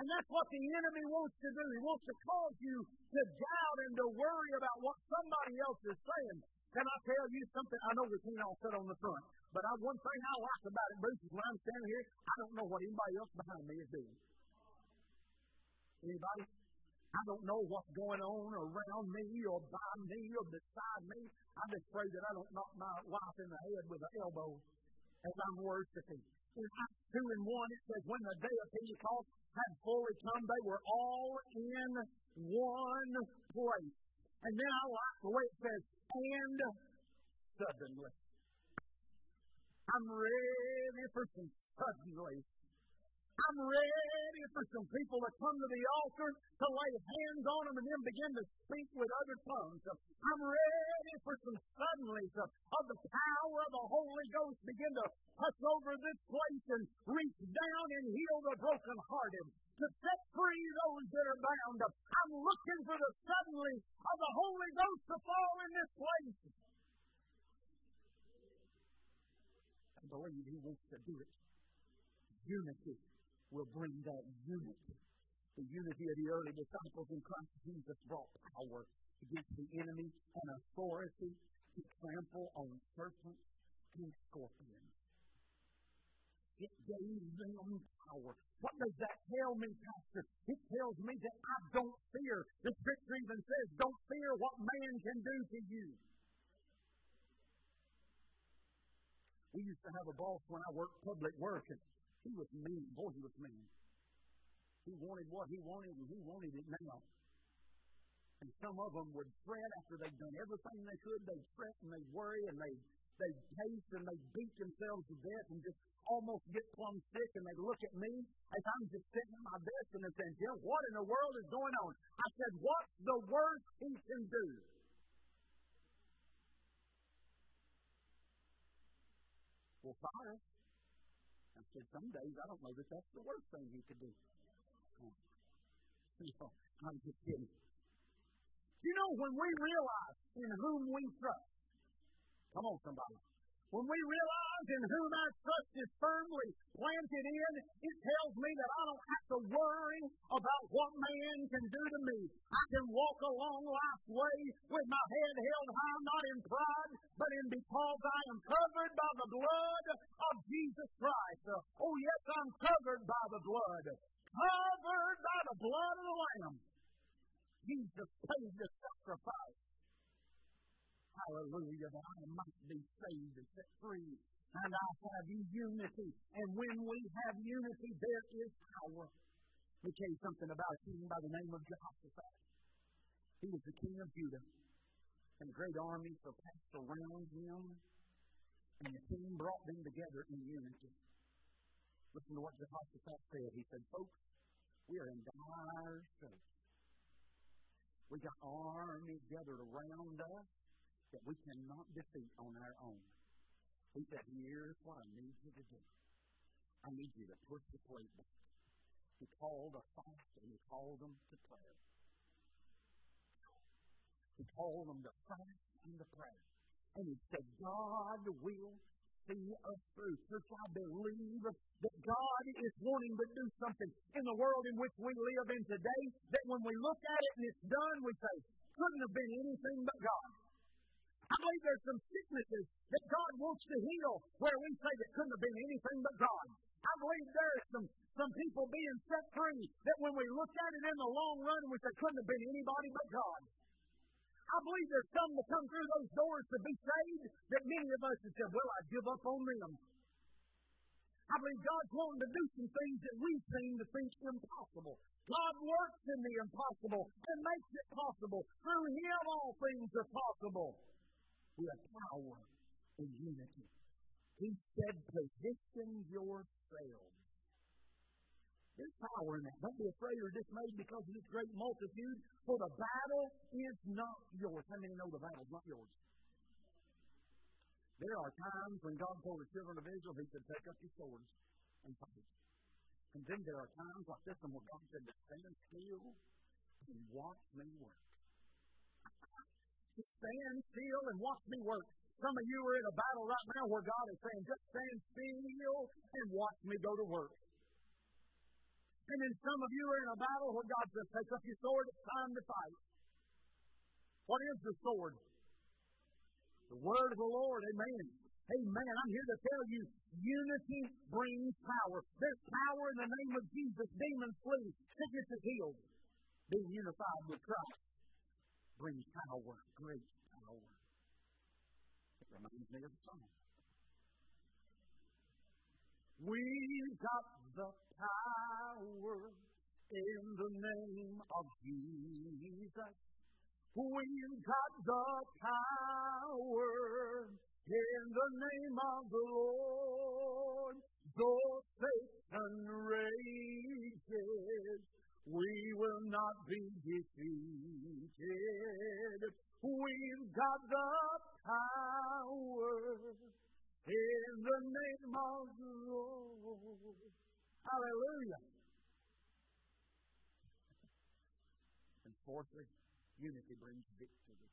And that's what the enemy wants to do. He wants to cause you to doubt and to worry about what somebody else is saying. Can I tell you something? I know we can't all sit on the front, but I, one thing I like about it, Bruce, is when I'm standing here, I don't know what anybody else behind me is doing. Anybody? I don't know what's going on around me or by me or beside me. I just pray that I don't knock my wife in the head with an elbow as I'm worshiping. In Acts 2 and 1, it says, When the day of Pentecost had fully come, they were all in one place. And then I like the way it says, and suddenly. I'm ready for some suddenlies. I'm ready for some people to come to the altar to lay hands on them and then begin to speak with other tongues. I'm ready for some suddenlies of the power of the Holy Ghost begin to touch over this place and reach down and heal the brokenhearted, to set free those that are bound. I'm looking for the suddenlies of the Holy Ghost to fall in this place. I believe He wants to do it. Unity will bring that unity. The unity of the early disciples in Christ Jesus brought power against the enemy and authority to trample on serpents and scorpions. It gave them power. What does that tell me, Pastor? It tells me that I don't fear. The scripture even says, don't fear what man can do to you. We used to have a boss when I worked public work, and he was mean. Boy, he was mean. He wanted what he wanted, and he wanted it now. And some of them would fret after they'd done everything they could. They'd fret and they'd worry and they'd, they'd pace and they'd beat themselves to death and just almost get plumb sick. And they'd look at me as I'm just sitting at my desk and they're saying, Jim, what in the world is going on? I said, What's the worst he can do? Well, fire us. I said, some days I don't know that that's the worst thing he could do. Oh. No, I'm just kidding. You know, when we realize in whom we trust, come on, somebody. When we realize in whom our trust is firmly planted in, it tells me that I don't have to worry about what man can do to me. I can walk along life's way with my head held high, not in pride, but in because I am covered by the blood of Jesus Christ. Oh, yes, I'm covered by the blood. Covered by the blood of the Lamb. Jesus paid the sacrifice Hallelujah, that I might be saved and set free. And I have unity. And when we have unity, there is power. Let me tell you something about a king by the name of Jehoshaphat. He was the king of Judah. And great army surpassed around him. And the king brought them together in unity. Listen to what Jehoshaphat said. He said, Folks, we are in dire straits. We got armies gathered around us that we cannot defeat on our own. He said, Here's what I need you to do. I need you to push the plate back. He called a fast and he called them to prayer. He called them to fast and to prayer. And he said, God will see us through. Church, I believe that God is wanting to do something in the world in which we live in today, that when we look at it and it's done, we say, couldn't have been anything but God. I believe there's some sicknesses that God wants to heal where we say that couldn't have been anything but God. I believe there are some, some people being set free that when we look at it in the long run, we say couldn't have been anybody but God. I believe there's some that come through those doors to be saved that many of us have said, well, I give up on them. I believe God's wanting to do some things that we seem to think impossible. God works in the impossible and makes it possible. Through Him, all things are possible. We have power in unity. He said, Position yourselves. There's power in that. Don't be afraid or dismayed because of this great multitude, for the battle is not yours. How many know the battle's not yours? There are times when God told the children of Israel, He said, Take up your swords and fight. And then there are times like this one where God said to stand still and watch me work. Stand still and watch me work. Some of you are in a battle right now where God is saying, just stand still and watch me go to work. And then some of you are in a battle where God says, take up your sword, it's time to fight. What is the sword? The word of the Lord, amen. Amen. I'm here to tell you, unity brings power. There's power in the name of Jesus. Demons flee. Sickness is healed. Being unified with Christ brings power, great power. It reminds me of the song. We've got the power in the name of Jesus. We've got the power in the name of the Lord. Though Satan rages, we will not be defeated. We've got the power in the name of the Lord. Hallelujah. And fourthly, unity brings victory.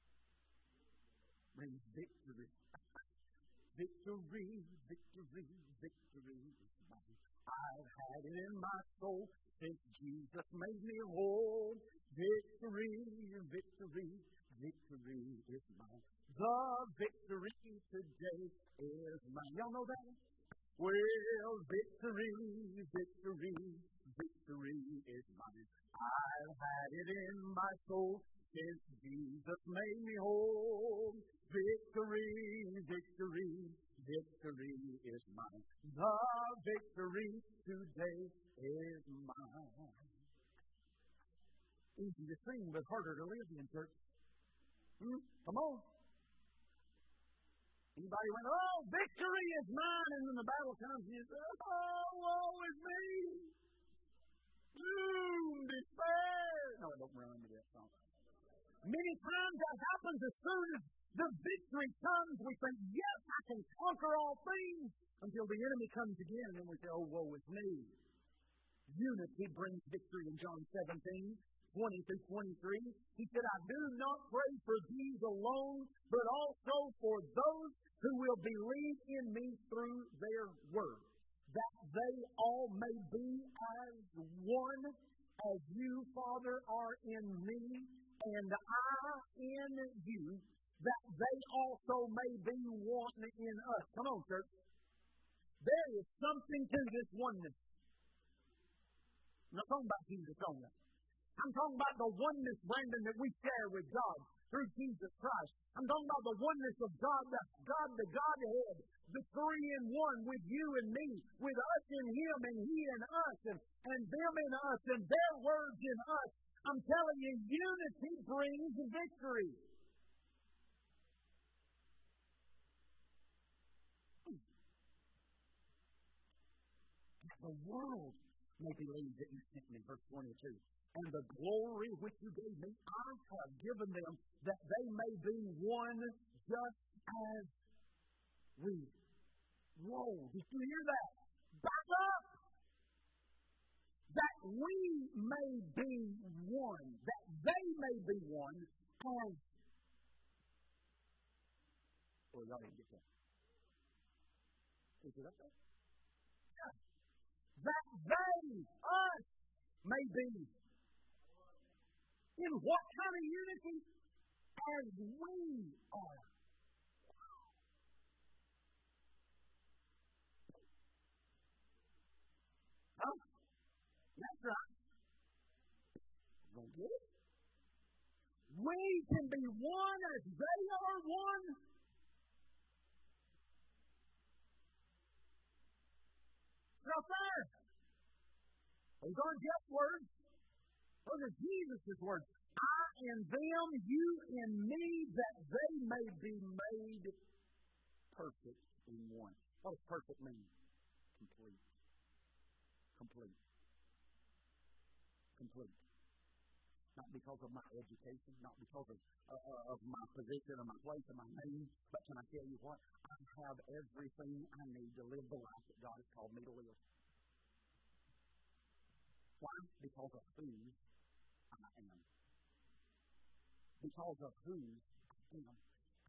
Brings victory. victory, victory, victory is mine. I've had it in my soul since Jesus made me whole. Victory, victory, victory is mine. The victory today is mine. Y'all know that? Well, victory, victory, victory is mine. I've had it in my soul since Jesus made me whole. Victory, victory, victory is mine. The victory today is mine. Easy to sing, but harder to live in church. Hmm? Come on. Anybody went, oh, victory is mine, and then the battle comes and you say, oh, woe is me. Doom, despair. No, I don't remember that song. Many times that happens as soon as the victory comes, we think, yes, I can conquer all things, until the enemy comes again, and we say, oh, woe is me. Unity brings victory in John 17. 20 through 23. He said, I do not pray for these alone, but also for those who will believe in me through their word, that they all may be as one, as you, Father, are in me, and I in you, that they also may be one in us. Come on, church. There is something to this oneness. I'm not talking about Jesus only. I'm talking about the oneness, Brandon, that we share with God through Jesus Christ. I'm talking about the oneness of God, the God, the Godhead, the three in one with you and me, with us in Him and He in us, and, and them in us, and their words in us. I'm telling you, unity brings victory. The world may believe that you sent me, verse 22 and the glory which you gave me, I have given them that they may be one just as we. Whoa, did you hear that? Back up! That we may be one, that they may be one as. Oh, y'all didn't get that. Is it up there? Yeah. That they, us, may be in what kind of unity? As we are. Huh? That's right. Don't get it? We can be one as they are one. It's not there. Those aren't just words. Those are Jesus' words. I in them, you in me, that they may be made perfect in one. What does perfect mean? Complete. Complete. Complete. Not because of my education, not because of, uh, of my position or my place or my name, but can I tell you what? I have everything I need to live the life that God has called me to live. Why? Because of whose I am. Because of whose I am.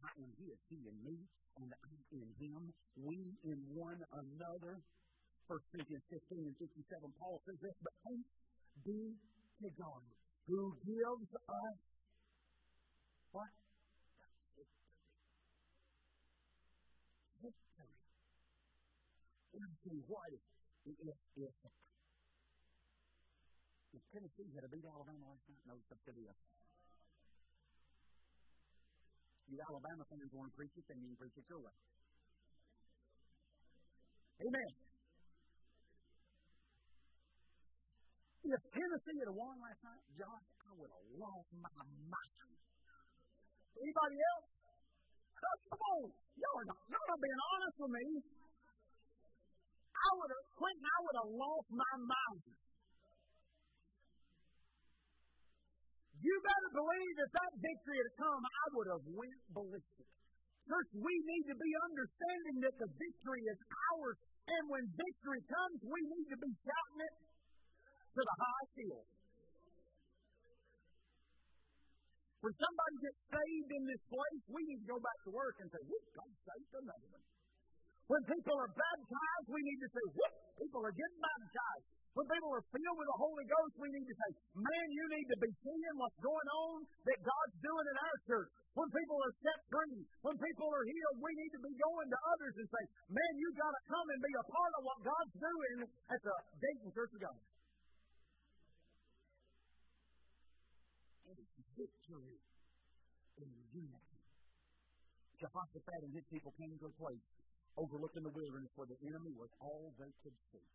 I am His, He in me, and I in Him. We in one another. 1 Corinthians 15 and 57, Paul says this, but thanks be to God who gives us what? Victory. Victory. If, if, if Tennessee had a beat Alabama last night, I said yes. You Alabama fans want to preach it, then you can preach it your way. Amen. If Tennessee had won last night, Josh, I would have lost my mind. Anybody else? Oh, come on. Y'all are not, y'all not being honest with me. I would have, Quentin, I would have lost my mind. You better believe if that victory had come, I would have went ballistic. Church, we need to be understanding that the victory is ours, and when victory comes, we need to be shouting it to the highest hill. When somebody gets saved in this place, we need to go back to work and say, Whoop, God saved another one. When people are baptized, we need to say, Whoop, people are getting baptized. When people are filled with the Holy Ghost, we need to say, Man, you need to be seeing what's going on that God's doing in our church. When people are set free, when people are healed, we need to be going to others and say, Man, you got to come and be a part of what God's doing at the Dayton Church of God. It's victory in unity. Jehoshaphat and his people came to a place overlooking the wilderness where the enemy was all they could see.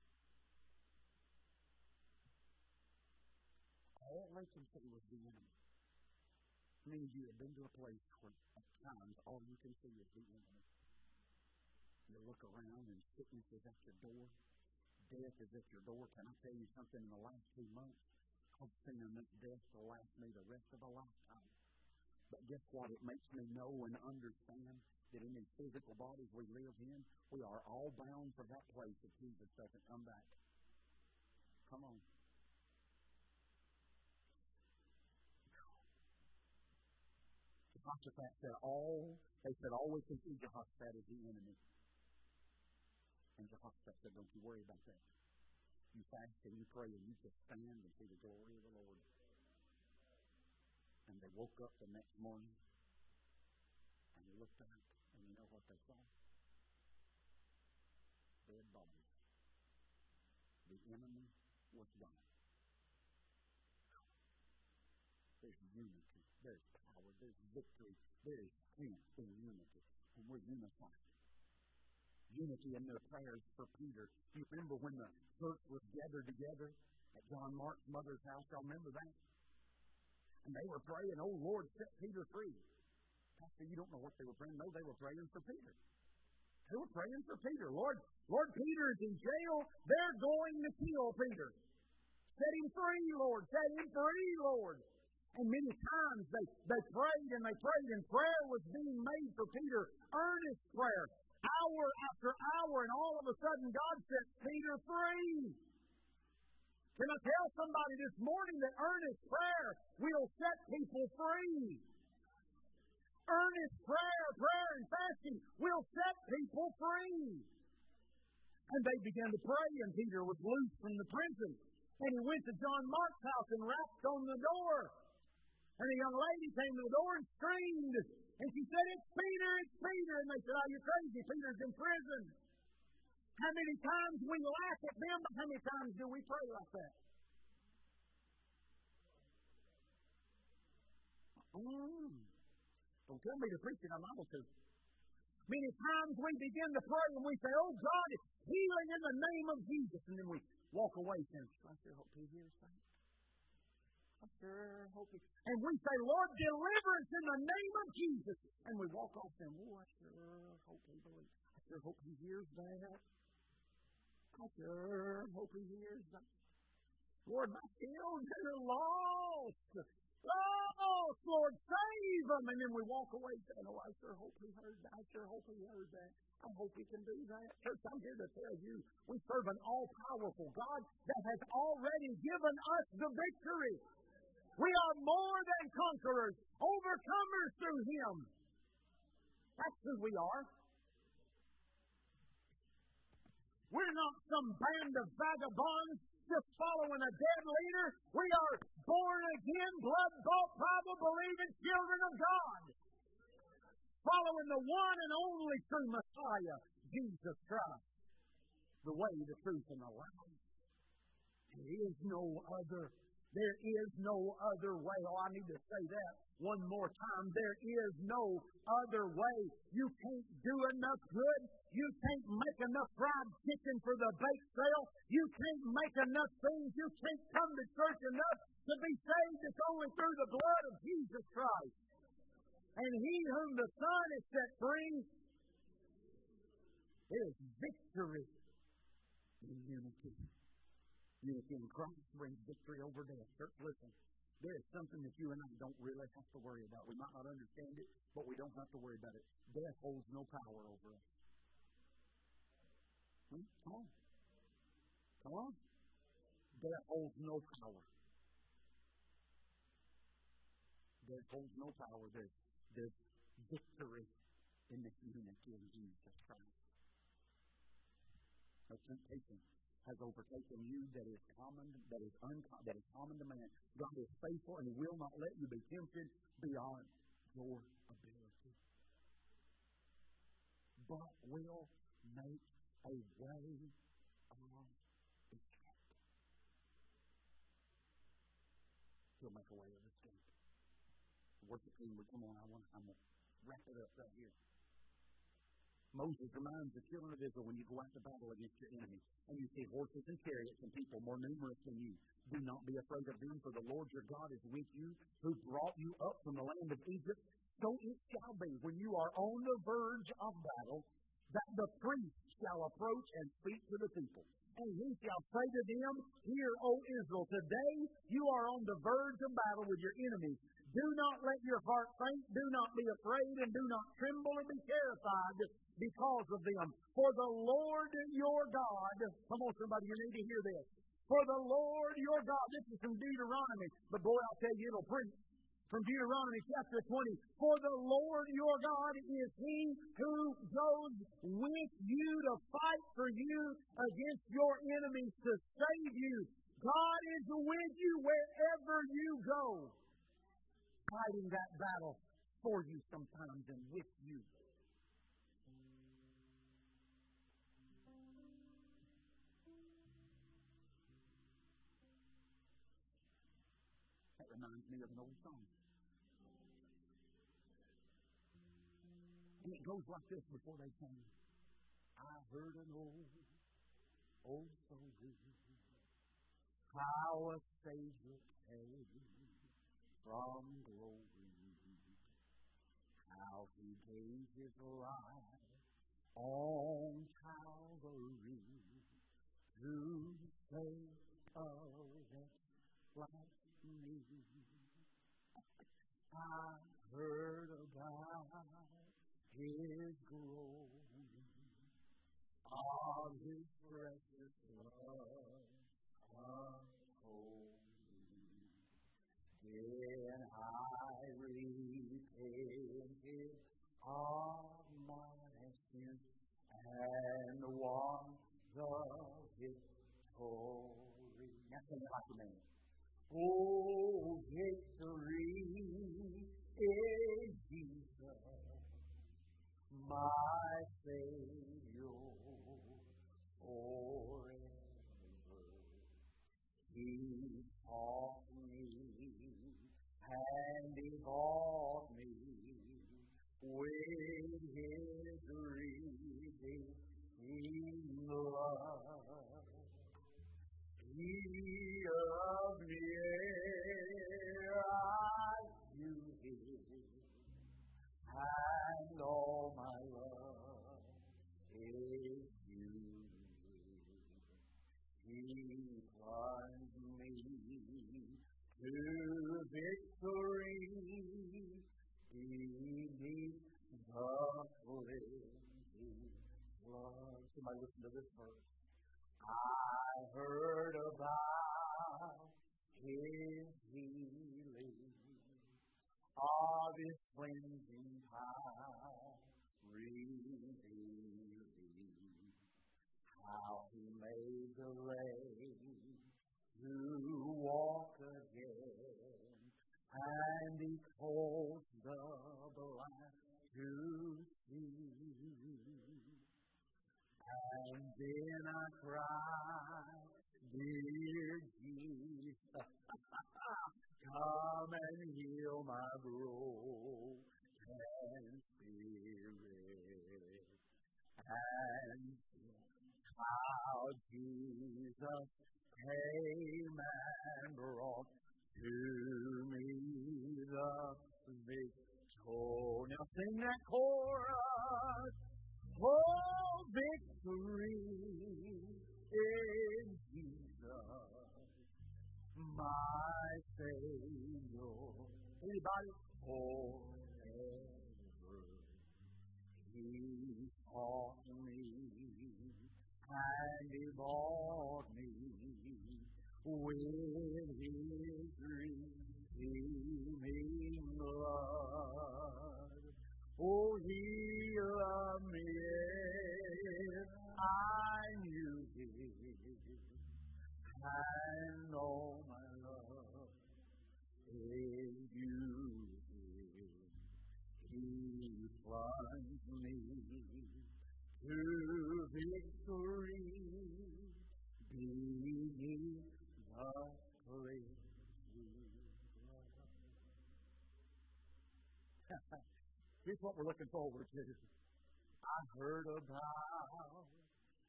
All they could see was the enemy. Many of you have been to a place where at times all you can see is the enemy. You look around and sickness is at your door, death is at your door. Can I tell you something in the last two months? I've seen enough death to last me the rest of a lifetime. But guess what? It makes me know and understand that in these physical bodies we live in, we are all bound for that place if Jesus doesn't come back. Come on. Jehoshaphat said, All they said all we can see Jehoshaphat is the enemy. And Jehoshaphat said, Don't you worry about that. You fast and you pray and you just stand and see the glory of the Lord. And they woke up the next morning and they looked out what they saw? Dead bodies. The enemy was gone. There's unity. There's power. There's victory. There is strength in unity. And we're unified. Unity in their prayers for Peter. You remember when the church was gathered together at John Mark's mother's house? Y'all remember that? And they were praying, Oh Lord, set Peter free. Pastor, you don't know what they were praying. No, they were praying for Peter. They were praying for Peter. Lord, Lord, Peter is in jail. They're going to kill Peter. Set him free, Lord. Set him free, Lord. And many times they, they prayed and they prayed, and prayer was being made for Peter. Earnest prayer, hour after hour, and all of a sudden God sets Peter free. Can I tell somebody this morning that earnest prayer will set people free? Earnest prayer, prayer and fasting will set people free. And they began to pray, and Peter was loose from the prison. And he went to John Mark's house and rapped on the door. And a young lady came to the door and screamed. And she said, It's Peter, it's Peter. And they said, Oh, you're crazy. Peter's in prison. How many times we laugh at them, but how many times do we pray like that? Mm. Don't tell me to preach it, I'm able to. Many times we begin to pray and we say, Oh God, healing in the name of Jesus. And then we walk away saying, I sure hope he hears that. I sure hope he. And we say, Lord, deliverance in the name of Jesus. And we walk off saying, Oh, I sure hope he believes. I sure hope he hears that. I sure hope he hears that. Lord, my children are lost. Lost, Lord, save them. And then we walk away saying, Oh, I sure hope he heard that. I sure hope he heard that. I hope he can do that. Church, I'm here to tell you we serve an all powerful God that has already given us the victory. We are more than conquerors, overcomers through him. That's who we are. We're not some band of vagabonds just following a dead leader. We are born again, blood bought, Bible believing children of God. Following the one and only true Messiah, Jesus Christ. The way, the truth, and the life. There is no other. There is no other way. Oh, I need to say that one more time. There is no other way. You can't do enough good. You can't make enough fried chicken for the bake sale. You can't make enough things. You can't come to church enough to be saved. It's only through the blood of Jesus Christ. And he whom the Son has set free, is victory in unity. Unity in Christ brings victory over death. Church, listen. There is something that you and I don't really have to worry about. We might not understand it, but we don't have to worry about it. Death holds no power over us. Hmm? Come on. Come on. Death holds no power. Death holds no power. There's, there's victory in this unity in Jesus Christ. No temptation has overtaken you that is common, that is uncommon, that is common to man. God is faithful and will not let you be tempted beyond your ability, but will make a way of escape. He'll make a way of escape. Worship team would come on. I want. I'm gonna wrap it up right here. Moses reminds the children of Israel when you go out to battle against your enemy and you see horses and chariots and people more numerous than you, do not be afraid of them, for the Lord your God is with you, who brought you up from the land of Egypt. So it shall be when you are on the verge of battle that the priest shall approach and speak to the people. And he shall say to them, Hear, O Israel, today you are on the verge of battle with your enemies. Do not let your heart faint, do not be afraid, and do not tremble or be terrified because of them. For the Lord your God, come on, somebody, you need to hear this. For the Lord your God, this is from Deuteronomy, but boy, I'll tell you, it'll preach from Deuteronomy chapter 20. For the Lord your God is he who goes with you to fight for you against your enemies to save you. God is with you wherever you go, fighting that battle for you sometimes and with you. Reminds me of an old song. It goes like this before they sing. I heard an old, old song how a Savior came from glory, how he gave his life on Calvary to save a wretch like me. I heard about his glory, of His precious love unfolding. Then I repented of my sins and won the victory. Now sing it like. Oh, victory is my Savior forever. He taught me and he bought me with his redeeming love. He of near I knew him. I all my love is you. He runs me to victory beneath the flimsy flood. Somebody listen to this verse. I heard about his healing All his cleansing power. Revealing how he made the way to walk again, and he caused the blind to see. And then I cried, Dear Jesus, come and heal my broken spirit. And how Jesus came and brought to me the victory. Now sing that chorus. Oh, victory in Jesus, my Savior. Anybody? Forever. He sought me and he bought me with his redeeming blood. Oh, he loved me, I knew him. I know my love is you. He me to victory beneath the cleansing Here's what we're looking forward to. I heard about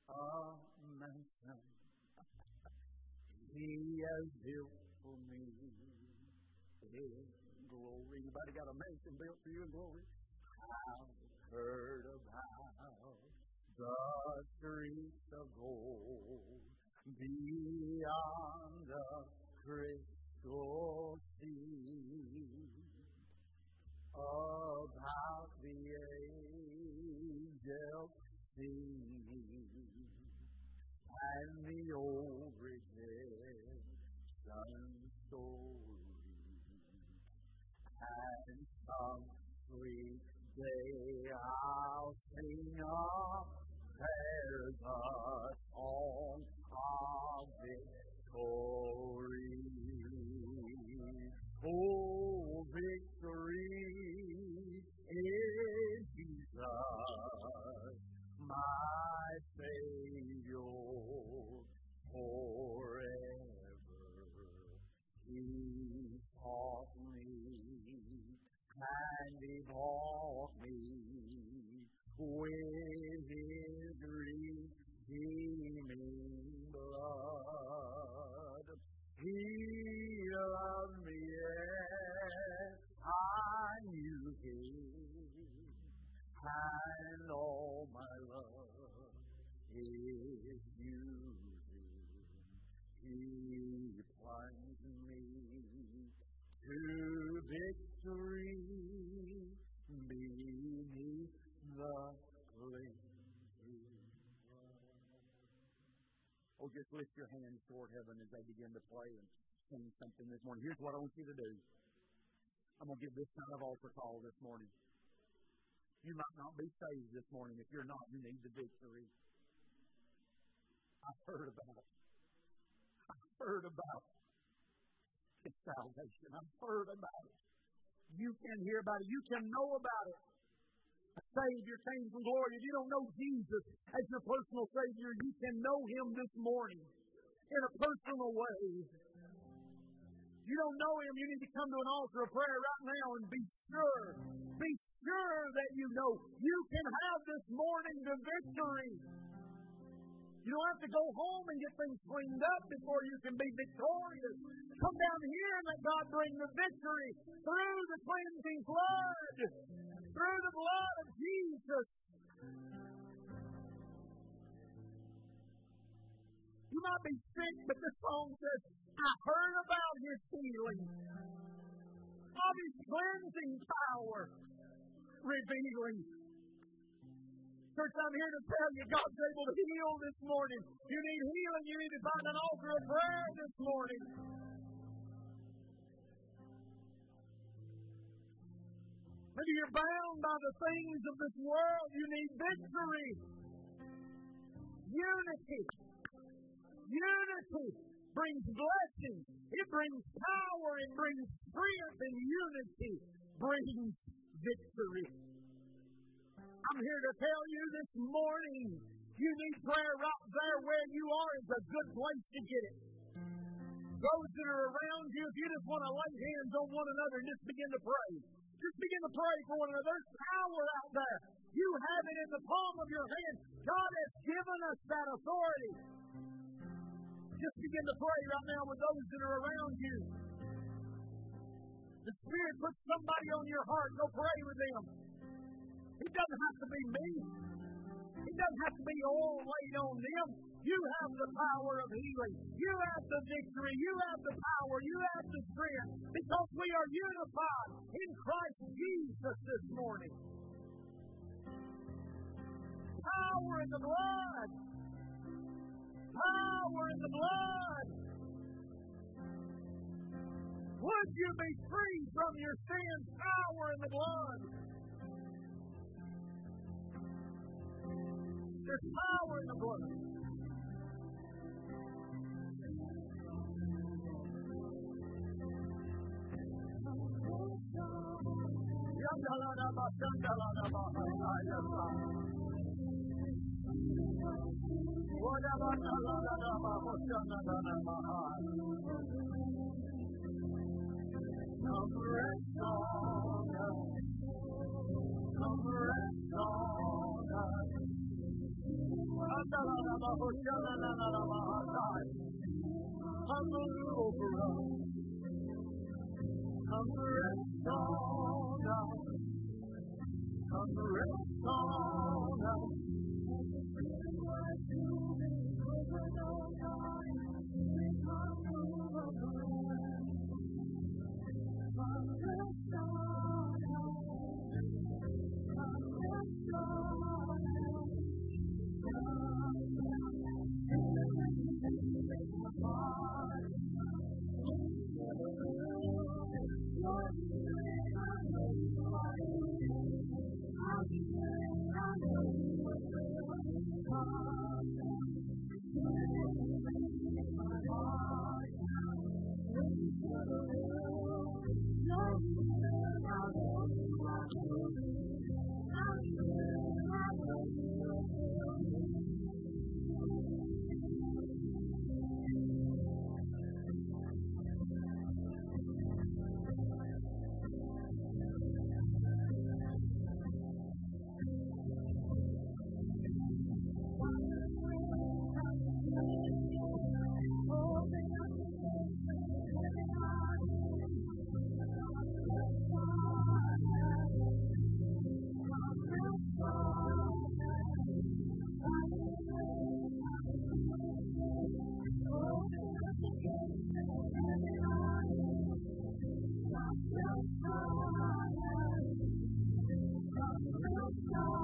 a mansion he has built for me in glory. Anybody got a mansion built for you in glory? I've heard about the streets of gold beyond the crystal sea. About the angels singing and the old redemption story and some sweet day I'll sing up there's a song of victory. Oh, victory in Jesus, my Savior, forever. He sought me and bought me with his redeeming blood. He loved me, and I knew him. And all my love is you. He plunged me to victory beneath the cleansing Oh, just lift your hands toward heaven as they begin to pray and sing something this morning. Here's what I want you to do. I'm going to give this kind of altar call this morning. You might not be saved this morning. If you're not, you need the victory. I've heard about it. I heard about his salvation. I've heard about it. You can hear about it. You can know about it a Savior came from glory. If you don't know Jesus as your personal Savior, you can know Him this morning in a personal way. You don't know Him, you need to come to an altar of prayer right now and be sure, be sure that you know you can have this morning the victory. You don't have to go home and get things cleaned up before you can be victorious. Come down here and let God bring the victory through the cleansing flood through the blood of Jesus. You might be sick, but the song says, I heard about his healing, of his cleansing power, revealing. Church, I'm here to tell you God's able to heal this morning. You need healing, you need to find an altar of prayer this morning. Maybe you're bound by the things of this world. You need victory. Unity. Unity brings blessings. It brings power. It brings strength. And unity brings victory. I'm here to tell you this morning you need prayer right there where you are. is a good place to get it. Those that are around you, if you just want to lay hands on one another and just begin to pray, just begin to pray for one another. There's power out there. You have it in the palm of your hand. God has given us that authority. Just begin to pray right now with those that are around you. The Spirit puts somebody on your heart. Go pray with them. It doesn't have to be me. It doesn't have to be all laid on them. You have the power of healing. You have the victory. You have the power. You have the strength because we are unified in Christ Jesus this morning. Power in the blood. Power in the blood. Would you be free from your sins? Power in the blood. There's power in the blood. Yandalara bak, yandalara bak, hayırlar. Oda bak, yandalara bak, hoşlanlara bak. Come rest on us. Come rest on us. Yandalara bak, hoşlanlara bak, hayırlar. Come over us. Come rest on us. Come rest on us. Jesus, we worship. Over the lions, we come over. Come rest on us. Come rest on us. Come rest on us. Amen. Oh, no.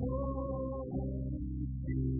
Thank you.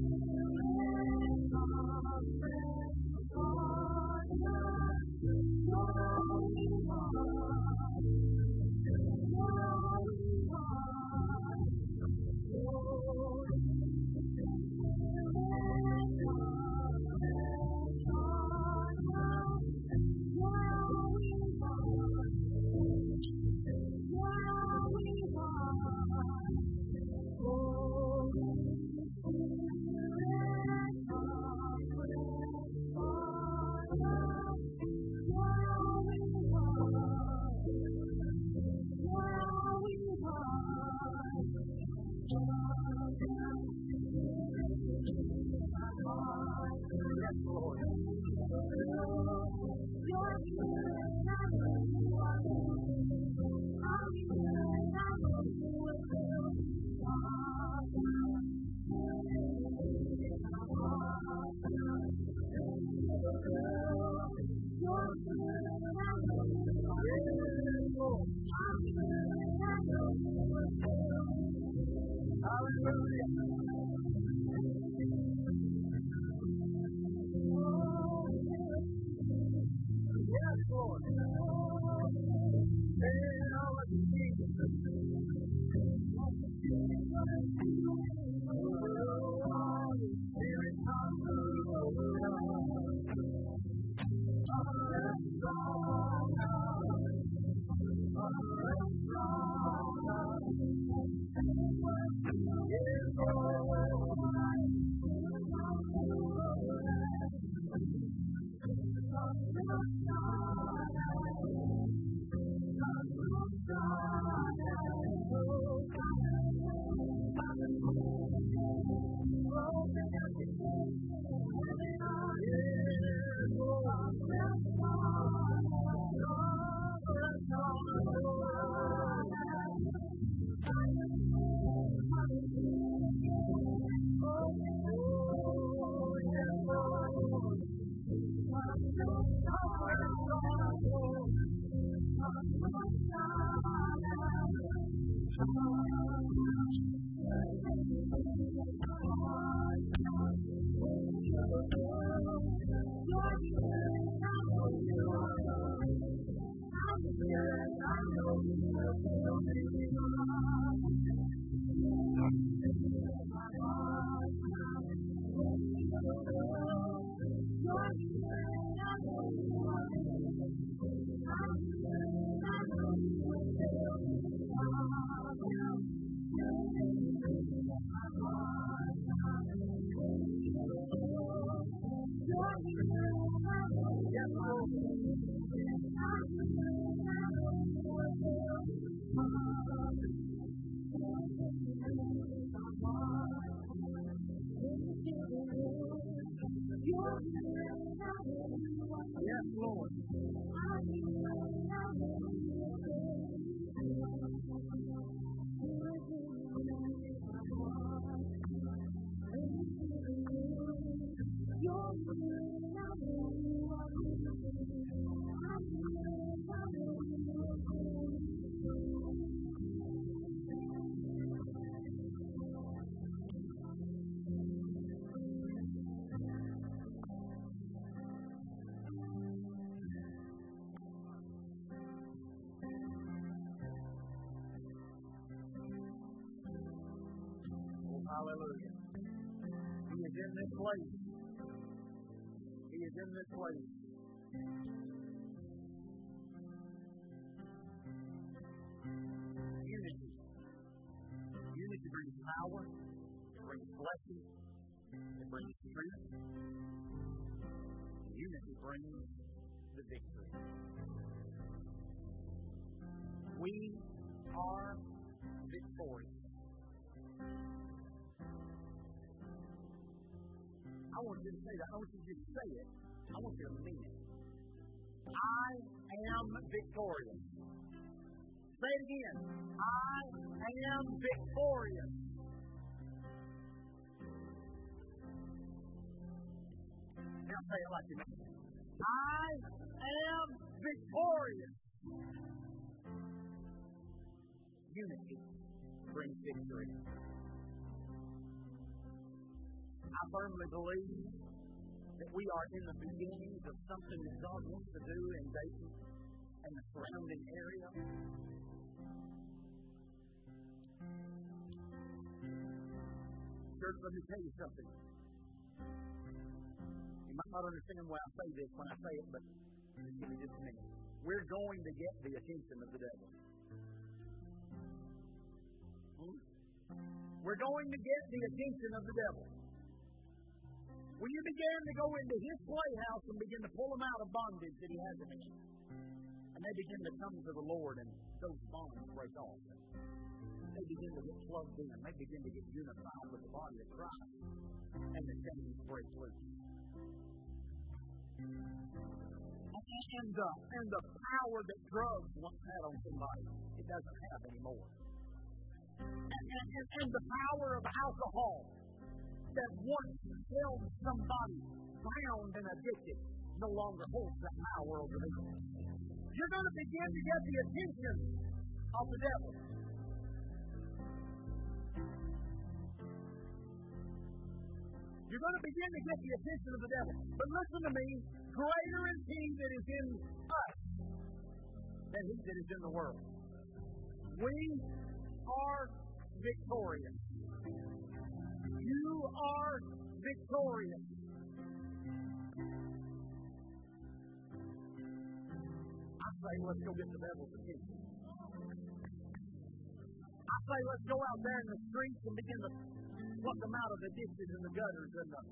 In this place. He is in this place. Unity. Unity brings power. It brings blessing. It brings strength. Unity brings the victory. We are victorious. I want you to say that. I want you to just say it. I want you to mean it. I am victorious. Say it again. I am victorious. Now say it like you mean it. I am victorious. Unity brings victory. I firmly believe that we are in the beginnings of something that God wants to do in Dayton and the surrounding area. Church, let me tell you something. You might not understand why I say this when I say it, but just give me just a minute. We're going to get the attention of the devil. Hmm? We're going to get the attention of the devil. When you begin to go into his playhouse and begin to pull them out of bondage that he has in, and they begin to come to the Lord, and those bonds break off. They begin to get plugged in. They begin to get unified with the body of Christ, and the chains break loose. And the, and the power that drugs once had on somebody, it doesn't have anymore. And, and, and the power of alcohol that once held somebody bound and addicted no longer holds that power over them. You're going to begin to get the attention of the devil. You're going to begin to get the attention of the devil. But listen to me greater is he that is in us than he that is in the world. We are victorious. You are victorious. I say, let's go get the devil's attention. I say, let's go out there in the streets and begin to pluck them out of the ditches and the gutters and the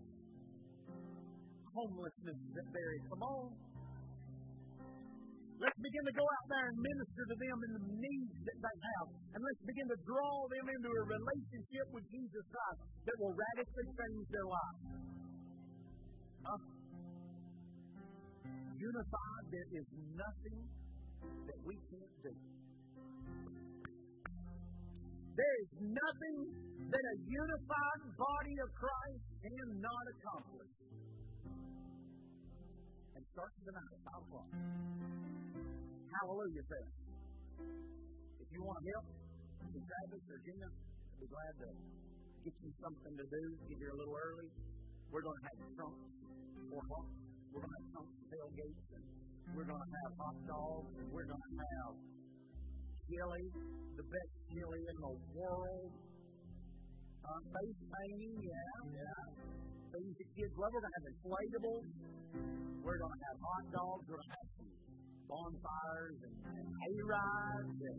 homelessness that bury. Come on. Let's begin to go out there and minister to them in the needs that they have. And let's begin to draw them into a relationship with Jesus Christ that will radically change their life. Huh? Unified, there is nothing that we can't do. There is nothing that a unified body of Christ cannot accomplish. And starts tonight at 5 o'clock. Hallelujah Fest. If you want to help. Travis or Gina, I'd be glad to get you something to do. Get here a little early. We're going to have trunks, 4 o'clock. We're going to have trunks tailgates, and we're going to have hot dogs, and we're going to have chili, the best chili in the world. Uh, face painting, yeah, yeah. Things that kids love. We're going to have inflatables. We're going to have hot dogs. We're going to have some bonfires and, hay rides, and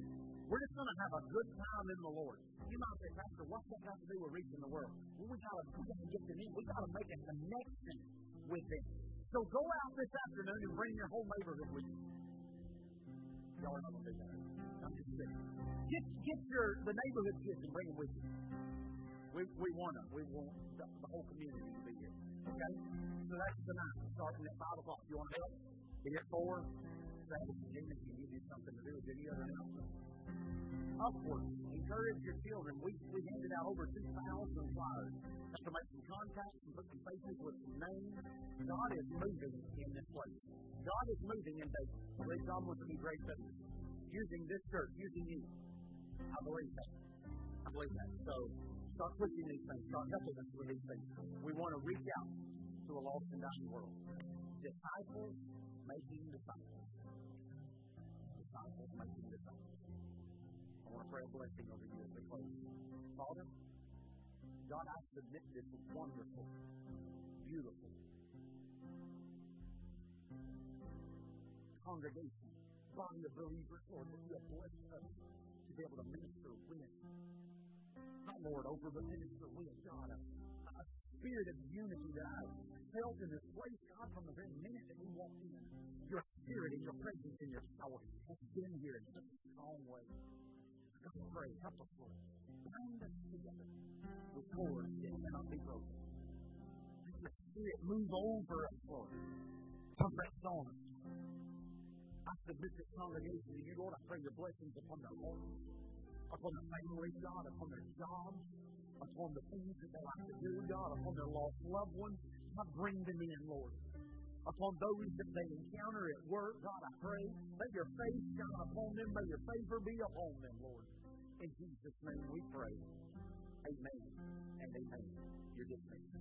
we're just going to have a good time in the Lord. You might say, Pastor, what's that got to do with reaching the world? Well, we got to we to get them in. We got to make a connection with them. So go out this afternoon and bring your whole neighborhood with you. Y'all are not going to do that. I'm just kidding. Get, get your the neighborhood kids and bring them with you. We, we want them. We want the, the whole community to be here. Okay? So that's tonight, starting at 5 o'clock. You want to help, be at 4. Travis and Gina can give you something to do. Any other announcements? Upwards. Encourage your children. We, we handed out over 2,000 flyers. To make some contacts and put some faces with some names. God is moving in this place. God is moving in Dayton. Believe God wants to do great things. Using this church, using you. I believe that. I believe that. So start pushing these things. Start helping us with these things. We want to reach out to a lost and dying world. Disciples making disciples. Disciples making disciples. I want to pray a blessing over you as we close. Father, God, I submit this wonderful, beautiful congregation, body of believers, Lord, that you have blessed us to be able to minister with. Not, Lord, over the minister with, God, a, a spirit of unity that I felt in this place, God, from the very minute that we walked in. Your spirit and your presence and your power has been here in such a strong way. So God, I pray, help us, Lord. Bind us together with cords that cannot be broken. Let your spirit move over us, Lord. Come rest on us. I submit this congregation to you, Lord. I pray your blessings upon their homes, upon their families, God, upon their jobs, upon the things that they like to do, God, upon their lost loved ones. God, bring them in, Lord. Upon those that they encounter at work, God, I pray, let your face shine upon them, may your favor be upon them, Lord. In Jesus' name we pray. Amen and amen. You're dismissed.